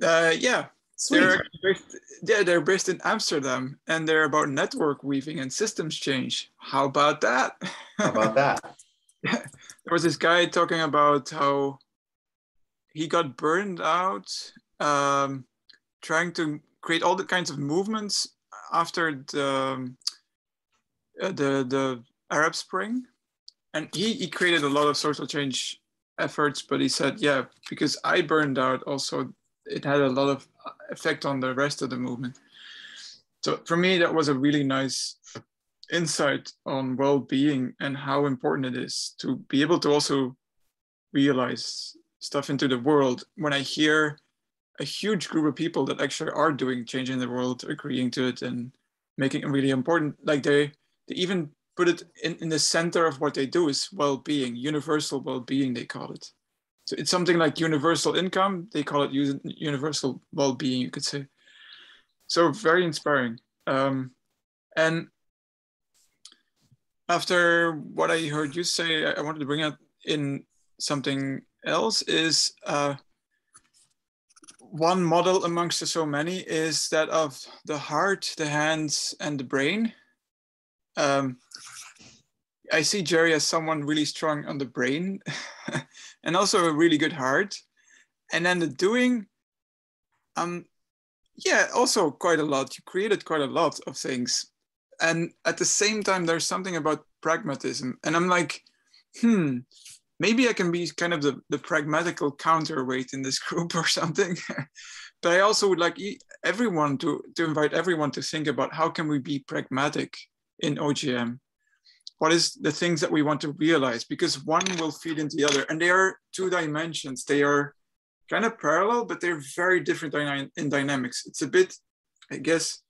Uh, yeah, Sweet. They're based, yeah, they're based in Amsterdam, and they're about network weaving and systems change. How about that? How about that? there was this guy talking about how he got burned out um, trying to create all the kinds of movements after the uh, the the Arab Spring, and he he created a lot of social change efforts. But he said, yeah, because I burned out, also it had a lot of effect on the rest of the movement. So for me, that was a really nice insight on well-being and how important it is to be able to also realize stuff into the world when I hear a huge group of people that actually are doing change in the world, agreeing to it and making it really important. Like they, they even put it in, in the center of what they do is well-being, universal well-being, they call it. So it's something like universal income. They call it universal well-being, you could say. So very inspiring. Um, and after what I heard you say, I wanted to bring up in something else is uh, one model amongst so many is that of the heart, the hands, and the brain. Um, I see Jerry as someone really strong on the brain and also a really good heart. And then the doing, um, yeah, also quite a lot. You created quite a lot of things. And at the same time, there's something about pragmatism. And I'm like, hmm, maybe I can be kind of the, the pragmatical counterweight in this group or something. but I also would like everyone to, to invite everyone to think about how can we be pragmatic in OGM? What is the things that we want to realize? Because one will feed into the other and they are two dimensions. They are kind of parallel, but they're very different in dynamics. It's a bit, I guess,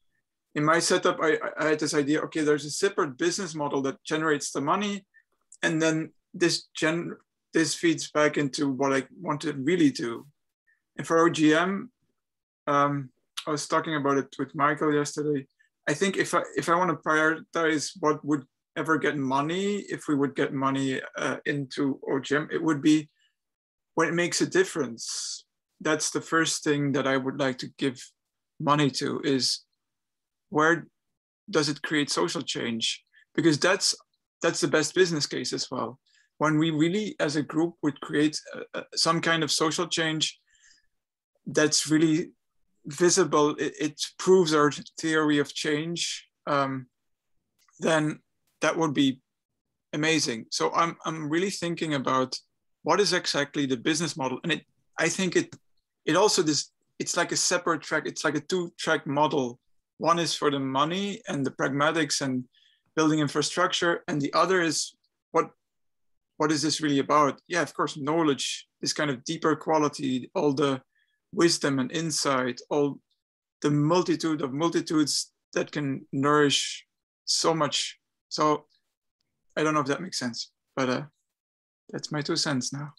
in my setup, I, I had this idea, okay, there's a separate business model that generates the money and then this gen this feeds back into what I want to really do. And for OGM, um, I was talking about it with Michael yesterday. I think if I if I want to prioritize what would ever get money, if we would get money uh, into OGM, it would be when it makes a difference. That's the first thing that I would like to give money to is where does it create social change? Because that's that's the best business case as well when we really as a group would create uh, some kind of social change that's really visible it, it proves our theory of change um, then that would be amazing. So i'm i'm really thinking about what is exactly the business model. And it i think it it also this it's like a separate track it's like a two track model. One is for the money and the pragmatics and building infrastructure and the other is what is this really about? Yeah, of course, knowledge, this kind of deeper quality, all the wisdom and insight, all the multitude of multitudes that can nourish so much. So I don't know if that makes sense, but uh, that's my two cents now.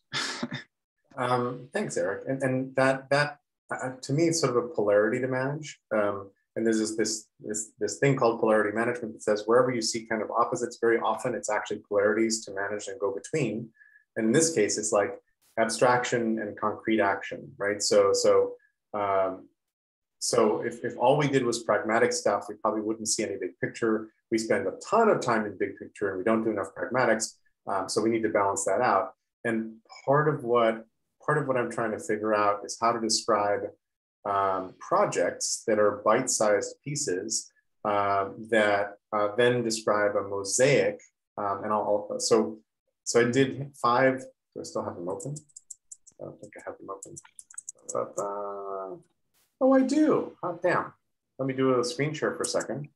um, thanks, Eric. And, and that that uh, to me, it's sort of a polarity to manage. Um, and there's this, this, this, this thing called polarity management that says wherever you see kind of opposites, very often it's actually polarities to manage and go between. And in this case, it's like abstraction and concrete action, right? So, so, um, so if, if all we did was pragmatic stuff, we probably wouldn't see any big picture. We spend a ton of time in big picture and we don't do enough pragmatics. Um, so we need to balance that out. And part of what part of what I'm trying to figure out is how to describe um, projects that are bite-sized pieces uh, that uh, then describe a mosaic. Um, and I'll, so so I did five. Do I still have them open? I don't think I have them open. Uh, oh, I do. Oh, damn. Let me do a screen share for a second.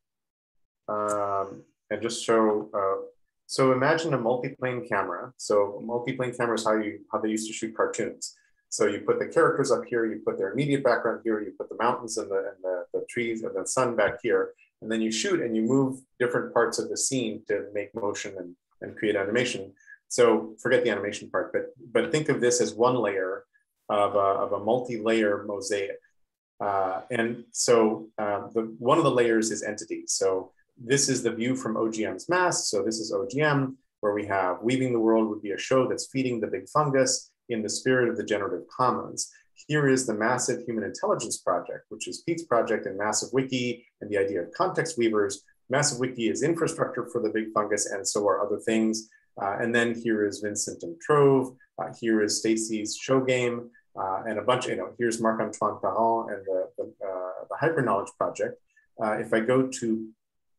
Um, and just show. Uh, so imagine a multi-plane camera. So multi-plane camera is how you how they used to shoot cartoons. So you put the characters up here, you put their immediate background here, you put the mountains and the and the, the trees and the sun back here, and then you shoot and you move different parts of the scene to make motion and, and create animation. So forget the animation part, but but think of this as one layer of a, of a multi-layer mosaic. Uh, and so um, the, one of the layers is entities. So this is the view from OGM's mask. So this is OGM, where we have Weaving the World would be a show that's feeding the big fungus in the spirit of the generative commons. Here is the Massive Human Intelligence Project, which is Pete's project and Massive Wiki and the idea of context weavers. Massive Wiki is infrastructure for the big fungus, and so are other things. Uh, and then here is Vincent and Trove. Uh, here is Stacy's show game, uh, and a bunch. You know, here's Marc Antoine Parent and the the, uh, the Hyper Knowledge Project. Uh, if I go to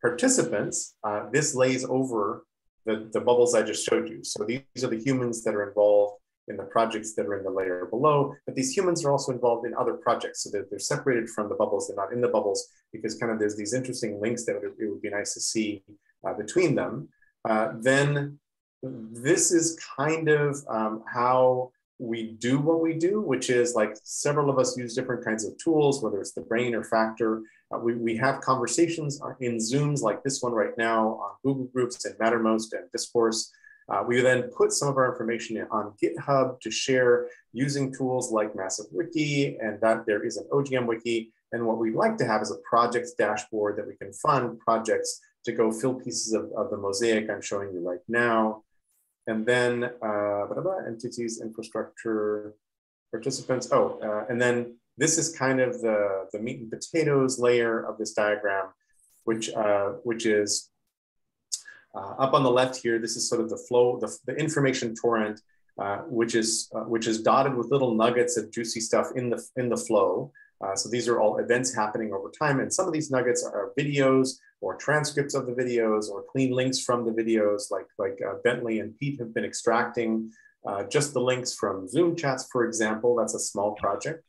participants, uh, this lays over the, the bubbles I just showed you. So these are the humans that are involved in the projects that are in the layer below, but these humans are also involved in other projects. So they're, they're separated from the bubbles, they're not in the bubbles because kind of there's these interesting links that it would be nice to see uh, between them. Uh, then this is kind of um, how we do what we do, which is like several of us use different kinds of tools, whether it's the brain or factor. Uh, we, we have conversations in Zooms like this one right now on Google Groups and Mattermost and Discourse. Uh, we then put some of our information on GitHub to share using tools like Massive Wiki and that there is an OGM Wiki. And what we'd like to have is a project dashboard that we can fund projects to go fill pieces of, of the mosaic I'm showing you right now. And then uh, entities, infrastructure, participants. Oh, uh, and then this is kind of the, the meat and potatoes layer of this diagram, which, uh, which is up on the left here, this is sort of the flow, the, the information torrent, uh, which is uh, which is dotted with little nuggets of juicy stuff in the in the flow. Uh, so these are all events happening over time, and some of these nuggets are videos or transcripts of the videos or clean links from the videos, like like uh, Bentley and Pete have been extracting uh, just the links from Zoom chats, for example. That's a small project.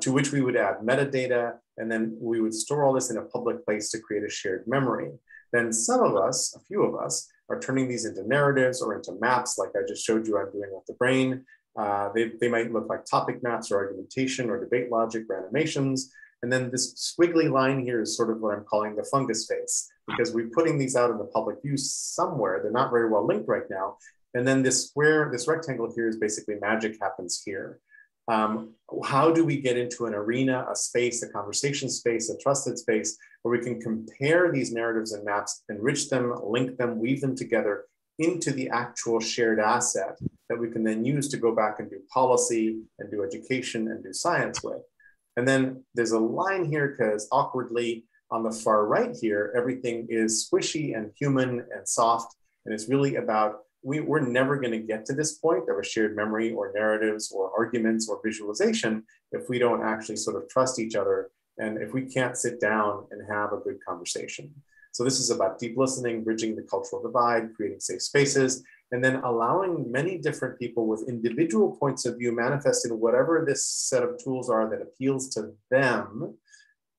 to which we would add metadata, and then we would store all this in a public place to create a shared memory then some of us, a few of us, are turning these into narratives or into maps, like I just showed you I'm doing with the brain. Uh, they, they might look like topic maps or argumentation or debate logic or animations. And then this squiggly line here is sort of what I'm calling the fungus face, because we're putting these out in the public view somewhere. They're not very well linked right now. And then this square, this rectangle here is basically magic happens here. Um, how do we get into an arena, a space, a conversation space, a trusted space where we can compare these narratives and maps, enrich them, link them, weave them together into the actual shared asset that we can then use to go back and do policy and do education and do science with. And then there's a line here because awkwardly on the far right here, everything is squishy and human and soft. And it's really about we, we're never going to get to this point of a shared memory or narratives or arguments or visualization if we don't actually sort of trust each other and if we can't sit down and have a good conversation. So this is about deep listening, bridging the cultural divide, creating safe spaces, and then allowing many different people with individual points of view manifest in whatever this set of tools are that appeals to them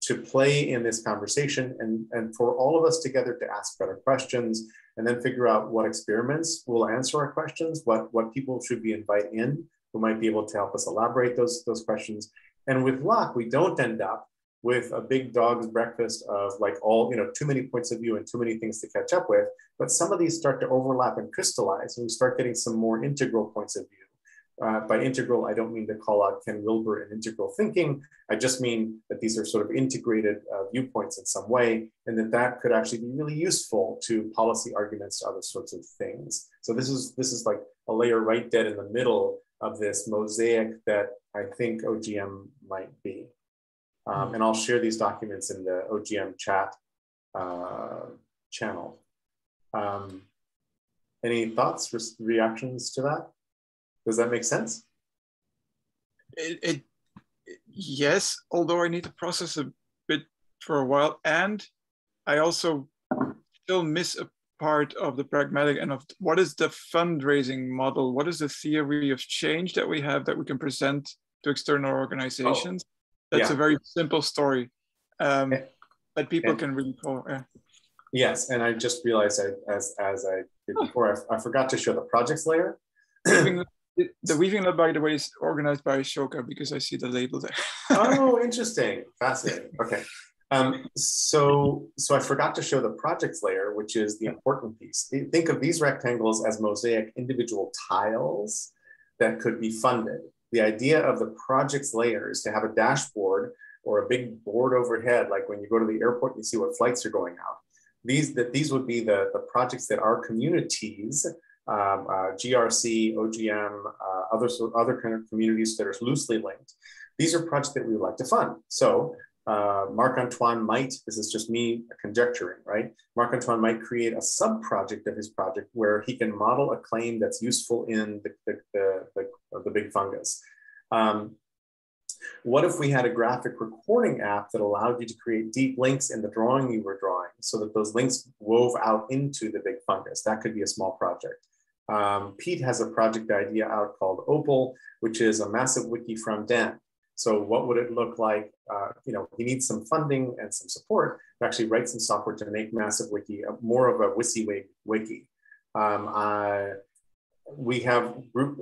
to play in this conversation and, and for all of us together to ask better questions and then figure out what experiments will answer our questions, what, what people should we invite in who might be able to help us elaborate those, those questions. And with luck, we don't end up with a big dog's breakfast of like all, you know, too many points of view and too many things to catch up with. But some of these start to overlap and crystallize, and we start getting some more integral points of view. Uh, by integral, I don't mean to call out Ken Wilber and integral thinking. I just mean that these are sort of integrated uh, viewpoints in some way, and that that could actually be really useful to policy arguments, to other sorts of things. So this is this is like a layer right dead in the middle of this mosaic that I think OGM might be. Um, and I'll share these documents in the OGM chat uh, channel. Um, any thoughts, re reactions to that? Does that make sense? It, it, yes, although I need to process a bit for a while, and I also still miss a part of the pragmatic and of what is the fundraising model? What is the theory of change that we have that we can present to external organizations? Oh, That's yeah. a very simple story um, and, that people and, can really follow. Yeah. Yes, and I just realized I, as as I did before, I, I forgot to show the projects layer. the weaving lab, by the way, is organized by Ashoka because I see the label there. oh, interesting, fascinating. Okay, um, so so I forgot to show the projects layer, which is the important piece. Think of these rectangles as mosaic individual tiles that could be funded. The idea of the projects layer is to have a dashboard or a big board overhead, like when you go to the airport and you see what flights are going out these that these would be the, the projects that our communities, um, uh, GRC, OGM, uh, other other kind of communities that are loosely linked. These are projects that we would like to fund. So uh, Marc Antoine might, this is just me conjecturing, right? Marc Antoine might create a sub project of his project where he can model a claim that's useful in the, the, the, the, the big fungus. Um, what if we had a graphic recording app that allowed you to create deep links in the drawing you were drawing so that those links wove out into the big fungus? That could be a small project. Um, Pete has a project idea out called Opal, which is a massive wiki front end. So what would it look like? Uh, you know, he needs some funding and some support to actually write some software to make massive wiki more of a WYSIWYG wiki. Um, uh, we have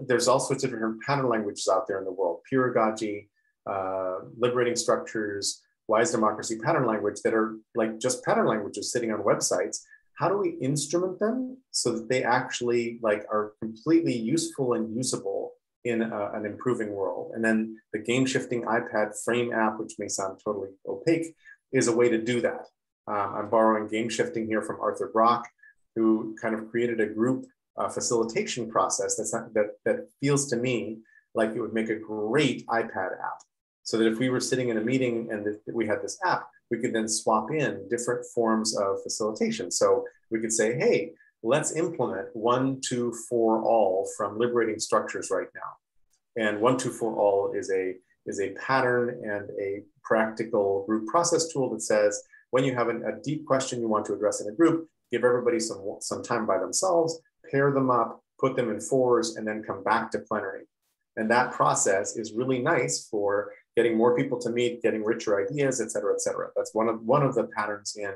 there's all sorts of different pattern languages out there in the world. Pedagogy, uh, liberating structures, wise democracy pattern language that are like just pattern languages sitting on websites. How do we instrument them so that they actually like are completely useful and usable in a, an improving world? And then the game shifting iPad frame app, which may sound totally opaque, is a way to do that. Um, I'm borrowing game shifting here from Arthur Brock, who kind of created a group uh, facilitation process that's not, that, that feels to me like it would make a great iPad app so that if we were sitting in a meeting and we had this app, we could then swap in different forms of facilitation. So we could say, hey, let's implement one, two, four, all from liberating structures right now. And one, two, four, all is a, is a pattern and a practical group process tool that says, when you have an, a deep question you want to address in a group, give everybody some, some time by themselves, pair them up, put them in fours, and then come back to plenary. And that process is really nice for getting more people to meet, getting richer ideas, et cetera, et cetera. That's one of, one of the patterns in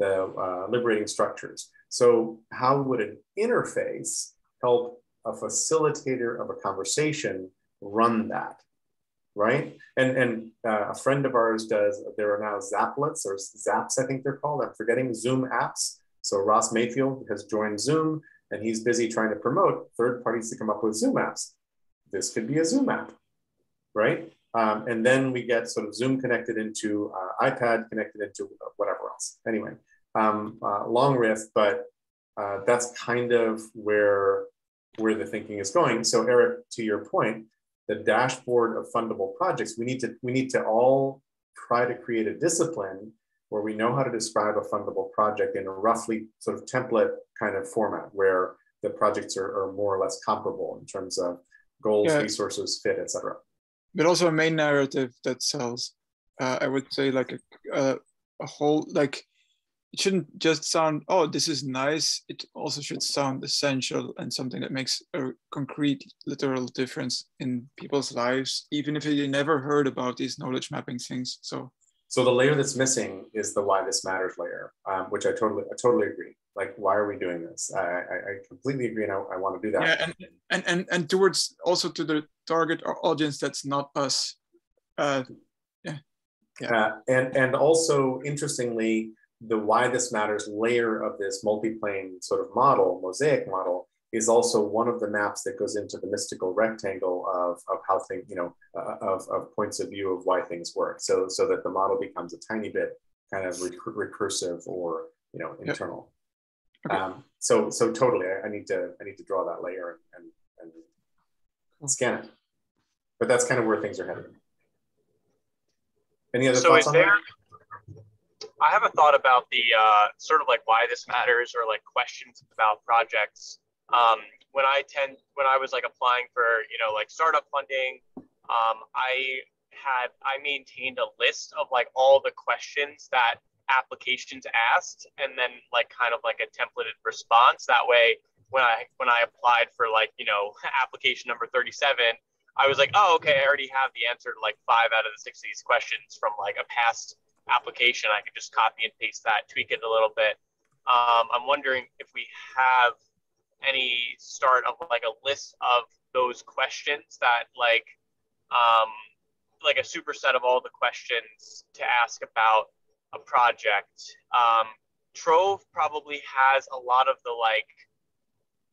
the uh, liberating structures. So how would an interface help a facilitator of a conversation run that, right? And, and uh, a friend of ours does, there are now Zaplets or Zapps, I think they're called. I'm forgetting Zoom apps. So Ross Mayfield has joined Zoom and he's busy trying to promote third parties to come up with Zoom apps. This could be a Zoom app, right? Um, and then we get sort of Zoom connected into uh, iPad, connected into whatever else. Anyway, um, uh, long riff, but uh, that's kind of where, where the thinking is going. So Eric, to your point, the dashboard of fundable projects, we need to, we need to all try to create a discipline where we know how to describe a fundable project in a roughly sort of template kind of format where the projects are, are more or less comparable in terms of goals, yeah. resources, fit, etc but also a main narrative that sells. Uh, I would say like a, a, a whole like it shouldn't just sound oh this is nice. It also should sound essential and something that makes a concrete literal difference in people's lives, even if they never heard about these knowledge mapping things. So so the layer that's missing is the why this matters layer, um, which I totally I totally agree. Like why are we doing this? I i, I completely agree and I, I, want to do that. Yeah and, and and and towards also to the target audience that's not us uh yeah. Yeah uh, and and also interestingly the why this matters layer of this multi-plane sort of model mosaic model is also one of the maps that goes into the mystical rectangle of, of how things, you know, uh, of, of points of view of why things work. So, so that the model becomes a tiny bit kind of recursive or, you know, internal. Okay. Um, so so totally, I, I, need to I need to draw that layer and and, scan it. But that's kind of where things are headed. Any other so thoughts on there, that? I have a thought about the uh, sort of like why this matters or like questions about projects. Um, when I tend, when I was like applying for, you know, like startup funding, um, I had, I maintained a list of like all the questions that applications asked and then like kind of like a templated response. That way, when I, when I applied for like, you know, application number 37, I was like, oh, okay, I already have the answer to like five out of the six of these questions from like a past application. I could just copy and paste that, tweak it a little bit. Um, I'm wondering if we have any start of like a list of those questions that like um, like a superset of all the questions to ask about a project. Um, Trove probably has a lot of the like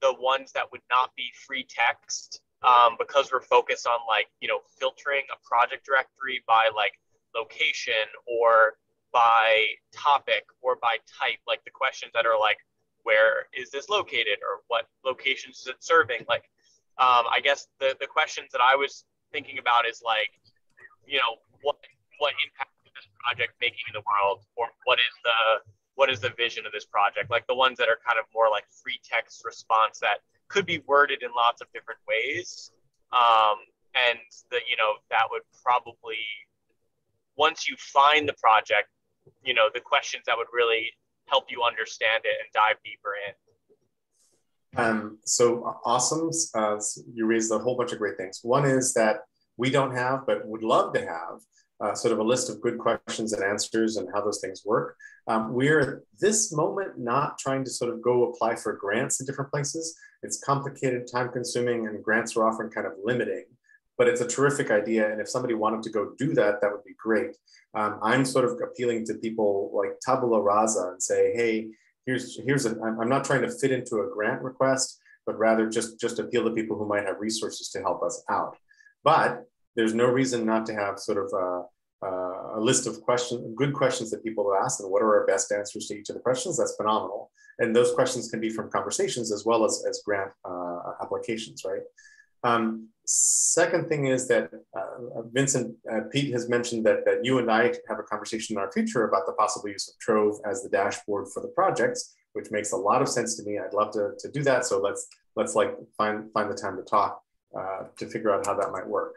the ones that would not be free text um, because we're focused on like you know filtering a project directory by like location or by topic or by type like the questions that are like where is this located or what locations is it serving? Like um, i guess the, the questions that i was thinking about is like you know what what impact is this project making in the world? Or what is the what is the vision of this project? Like the ones that are kind of more like free text response that could be worded in lots of different ways. Um, and that you know that would probably once you find the project you know the questions that would really help you understand it and dive deeper in Um, so awesome. Uh, you raised a whole bunch of great things. One is that we don't have, but would love to have, uh, sort of a list of good questions and answers and how those things work. Um, we're at this moment not trying to sort of go apply for grants in different places. It's complicated, time consuming, and grants are often kind of limiting. But it's a terrific idea. And if somebody wanted to go do that, that would be great. Um, I'm sort of appealing to people like tabula rasa and say, hey, here's here's a, I'm not trying to fit into a grant request, but rather just just appeal to people who might have resources to help us out. But there's no reason not to have sort of a, a list of questions, good questions that people asked, and what are our best answers to each of the questions. That's phenomenal. And those questions can be from conversations as well as as grant uh, applications, right? Um, second thing is that uh, Vincent, uh, Pete has mentioned that, that you and I have a conversation in our future about the possible use of Trove as the dashboard for the projects, which makes a lot of sense to me. I'd love to, to do that. So let's let's like find find the time to talk uh, to figure out how that might work.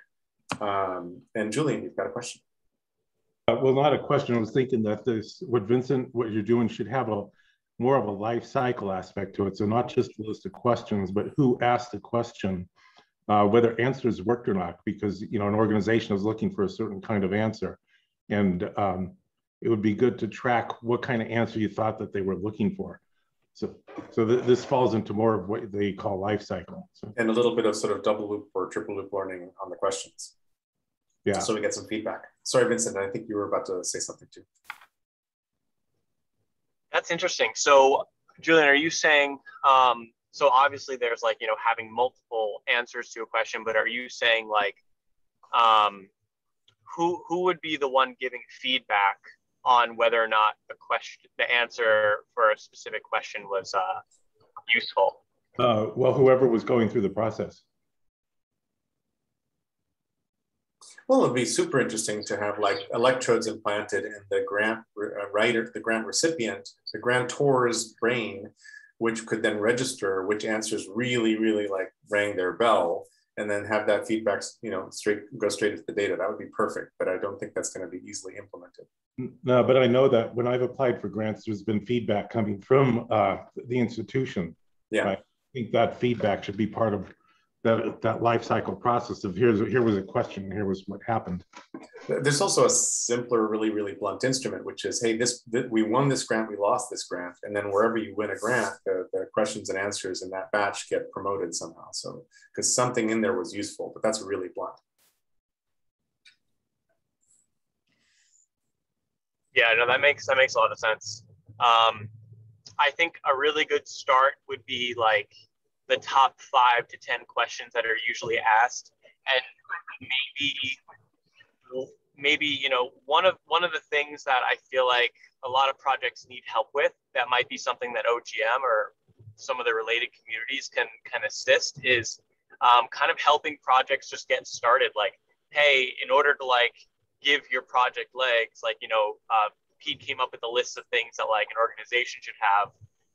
Um, and Julian, you've got a question. Uh, well, not a question. I was thinking that this, what Vincent, what you're doing should have a more of a life cycle aspect to it. So not just a list of questions, but who asked the question uh, whether answers worked or not, because you know an organization is looking for a certain kind of answer, and um, it would be good to track what kind of answer you thought that they were looking for. So, so th this falls into more of what they call life cycle. So. And a little bit of sort of double loop or triple loop learning on the questions. Yeah. So we get some feedback. Sorry, Vincent, I think you were about to say something too. That's interesting. So, Julian, are you saying um, so obviously there's like you know having multiple answers to a question but are you saying like um, who who would be the one giving feedback on whether or not the question the answer for a specific question was uh, useful? Uh, well whoever was going through the process. Well it'd be super interesting to have like electrodes implanted in the grant uh, writer the grant recipient the grantor's brain which could then register which answers really, really like rang their bell and then have that feedback, you know, straight go straight into the data. That would be perfect, but I don't think that's going to be easily implemented. No, but I know that when I've applied for grants, there's been feedback coming from uh, the institution. Yeah, right? I think that feedback should be part of that that life cycle process of here's here was a question, here was what happened. There's also a simpler, really, really blunt instrument, which is, hey, this, this we won this grant, we lost this grant, and then wherever you win a grant, the, the questions and answers in that batch get promoted somehow. So because something in there was useful, but that's really blunt. Yeah, no, that makes that makes a lot of sense. Um, I think a really good start would be like the top five to 10 questions that are usually asked. And maybe, maybe, you know, one of, one of the things that I feel like a lot of projects need help with, that might be something that OGM or some of the related communities can, can assist is um, kind of helping projects just get started. Like, hey, in order to like give your project legs, like you know, uh, Pete came up with a list of things that like an organization should have.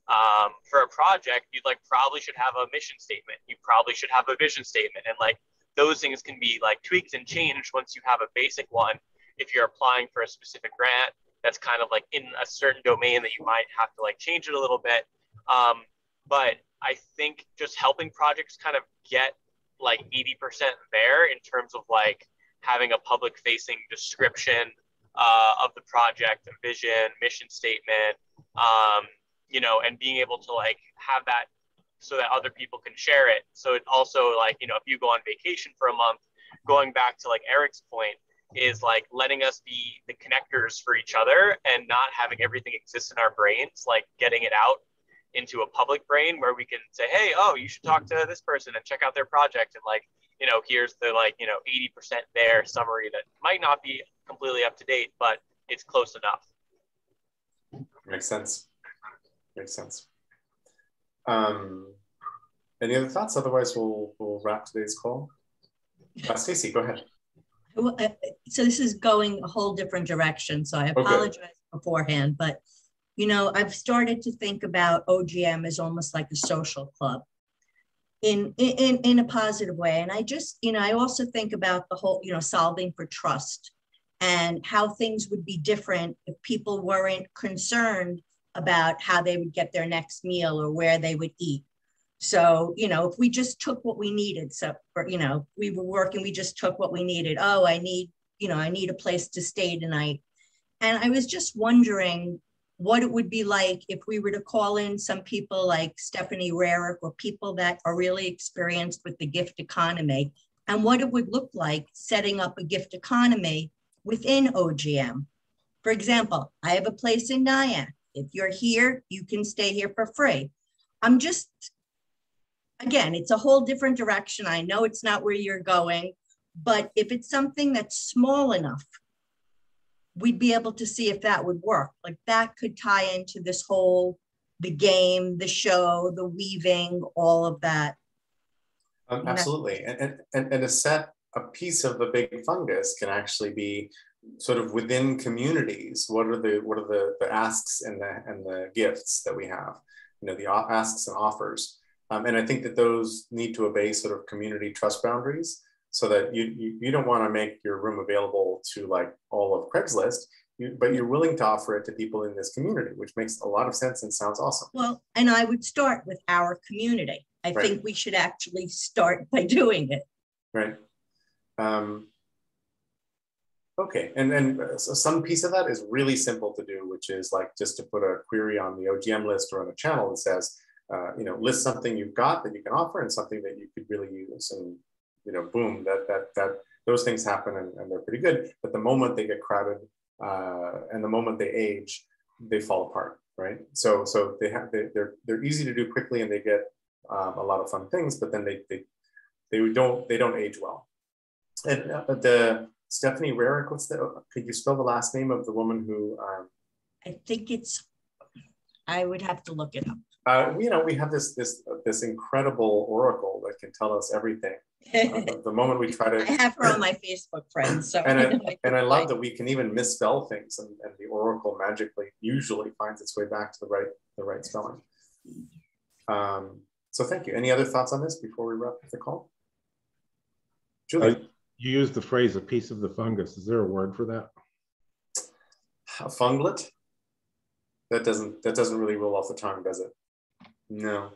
Um, for a project, you like probably should have a mission statement. You probably should have a vision statement, and like those things can be like tweaked and changed once you have a basic one. If you're applying for a specific grant, that's kind of like in a certain domain that you might have to like change it a little bit. Um, but I think just helping projects kind of get like 80% there in terms of like having a public facing description uh, of the project, a vision, mission statement, um, you know, and being able to like have that so that other people can share it. So it also like, you know, if you go on vacation for a month, going back to like Eric's point, is like letting us be the connectors for each other and not having everything exist in our brains, like getting it out into a public brain where we can say, hey, oh, you should talk to this person and check out their project. And like, you know, here's the like, you know, 80% there summary that might not be completely up to date, but it's close enough. Makes sense. Makes sense. Um, any other thoughts? Otherwise, we'll, we'll wrap today's call. Uh, Stacy, go ahead. Uh, so this is going a whole different direction. So I apologize okay. beforehand, but you know, I've started to think about OGM as almost like a social club in, in, in a positive way. And I just, you know, I also think about the whole, you know, solving for trust and how things would be different if people weren't concerned about how they would get their next meal or where they would eat. So, you know, if we just took what we needed, so, or, you know, we were working, we just took what we needed. Oh, I need, you know, I need a place to stay tonight. And I was just wondering what it would be like if we were to call in some people like Stephanie Rearick or people that are really experienced with the gift economy and what it would look like setting up a gift economy within OGM. For example, I have a place in Nyack. If you're here, you can stay here for free. I'm just, again, it's a whole different direction. I know it's not where you're going, but if it's something that's small enough we'd be able to see if that would work. Like that could tie into this whole the game, the show, the weaving, all of that. Um, absolutely, and, and and a set a piece of the big fungus can actually be sort of within communities. What are the what are the, the asks and the and the gifts that we have? You know, the asks and offers. Um, and I think that those need to obey sort of community trust boundaries so that you, you, you don't want to make your room available to like all of Craigslist, you, but you're willing to offer it to people in this community, which makes a lot of sense and sounds awesome. Well, and I would start with our community. I right. think we should actually start by doing it. Right. Um, okay, and then uh, so some piece of that is really simple to do, which is like just to put a query on the OGM list or on a channel that says, uh, you know, list something you've got that you can offer and something that you could really use, and you know, boom, that that that those things happen and, and they're pretty good. But the moment they get crowded uh, and the moment they age, they fall apart, right? So so they have they, they're they're easy to do quickly and they get um, a lot of fun things, but then they they they don't they don't age well. And uh, the Stephanie Rearick, what's the could you spell the last name of the woman who? Um, I think it's. I would have to look it up. Uh, you know, we have this this this incredible oracle that can tell us everything uh, the moment we try to I have her on my Facebook friends. So and I, and I love that we can even misspell things and, and the Oracle magically usually finds its way back to the right the right spelling. Um, so thank you. Any other thoughts on this before we wrap up the call? Julie. Uh, you used the phrase a piece of the fungus. Is there a word for that? A funglet? That doesn't that doesn't really roll off the tongue, does it? No.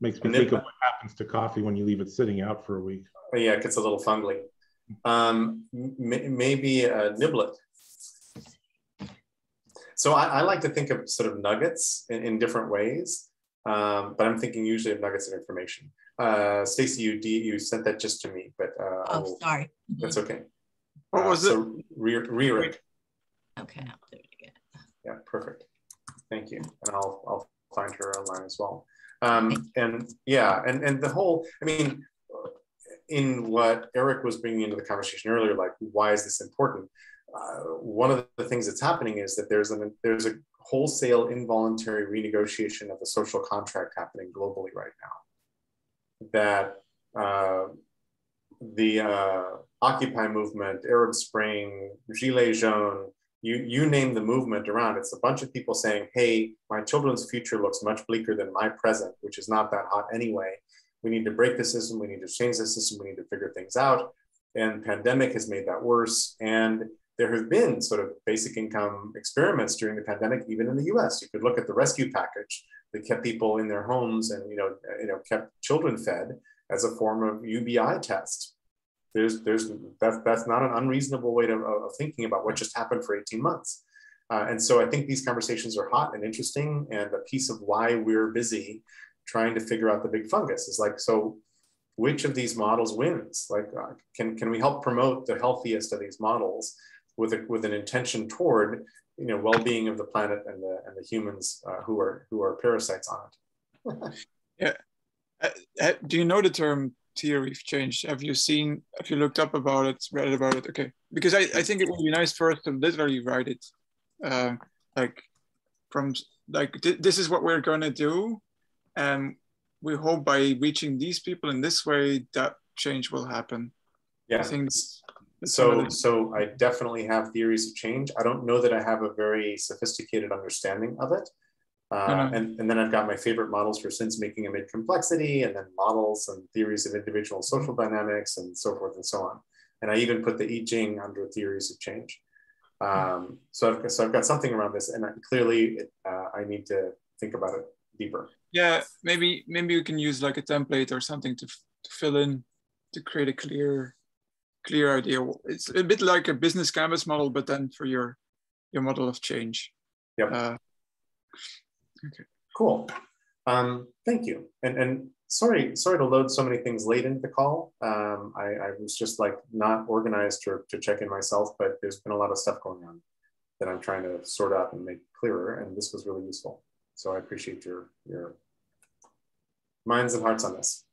Makes me think of what happens to coffee when you leave it sitting out for a week. Oh, yeah, it gets a little fungly. Um, maybe a niblet. So I, I, like to think of sort of nuggets in, in different ways, um, but I'm thinking usually of nuggets of information. Uh, Stacy, you you sent that just to me, but uh, oh, will, sorry. That's okay. What uh, was it? So re Okay, I'll do it again. Yeah, perfect. Thank you, and I'll I'll find her online as well. Um, and yeah, and, and the whole, I mean, in what Eric was bringing into the conversation earlier, like why is this important? Uh, one of the things that's happening is that there's an there's a wholesale involuntary renegotiation of the social contract happening globally right now. That uh, the uh, Occupy movement, Arab Spring, Gilets jaunes, you, you name the movement around. It's a bunch of people saying, hey, my children's future looks much bleaker than my present, which is not that hot anyway. We need to break the system. We need to change the system. We need to figure things out. And pandemic has made that worse. And there have been sort of basic income experiments during the pandemic, even in the US. You could look at the rescue package that kept people in their homes and you know, you know, kept children fed as a form of UBI test. There's, there's, that's, that's not an unreasonable way to, of thinking about what just happened for 18 months. Uh, and so I think these conversations are hot and interesting and a piece of why we're busy trying to figure out the big fungus is like, so which of these models wins? Like, uh, can, can we help promote the healthiest of these models with, a, with an intention toward you know well-being of the planet and the and the humans uh, who are who are parasites on it. yeah. Uh, uh, do you know the term theory of change? Have you seen? Have you looked up about it? Read about it? Okay, because I, I think it would be nice for us to literally write it, uh, like from like th this is what we're gonna do, and we hope by reaching these people in this way that change will happen. Yeah. I think so so i definitely have theories of change. I don't know that i have a very sophisticated understanding of it. Uh, mm-hmm. and, and then i've got my favorite models for sense making amid complexity and then models and theories of individual social dynamics and so forth and so on. And i even put the i ching under theories of change. Um, so, I've, so i've got something around this and clearly it, uh, i need to think about it deeper. Yeah maybe maybe you can use like a template or something to, to fill in to create a clear clear idea. It's a bit like a business canvas model, but then for your your model of change. Yep. Uh, okay. Cool. Um, thank you. And and sorry sorry to load so many things late into the call. Um, I, I was just like not organized to, to check in myself, but there's been a lot of stuff going on that I'm trying to sort out and make clearer. And this was really useful. So I appreciate your your minds and hearts on this.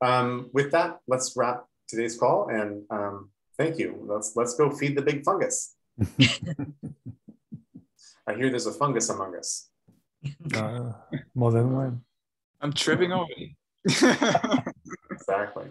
Um, with that, let's wrap today's call and um, thank you. Let's let's go feed the big fungus. I hear there's a fungus among us. Uh, more than one. I'm tripping already. exactly.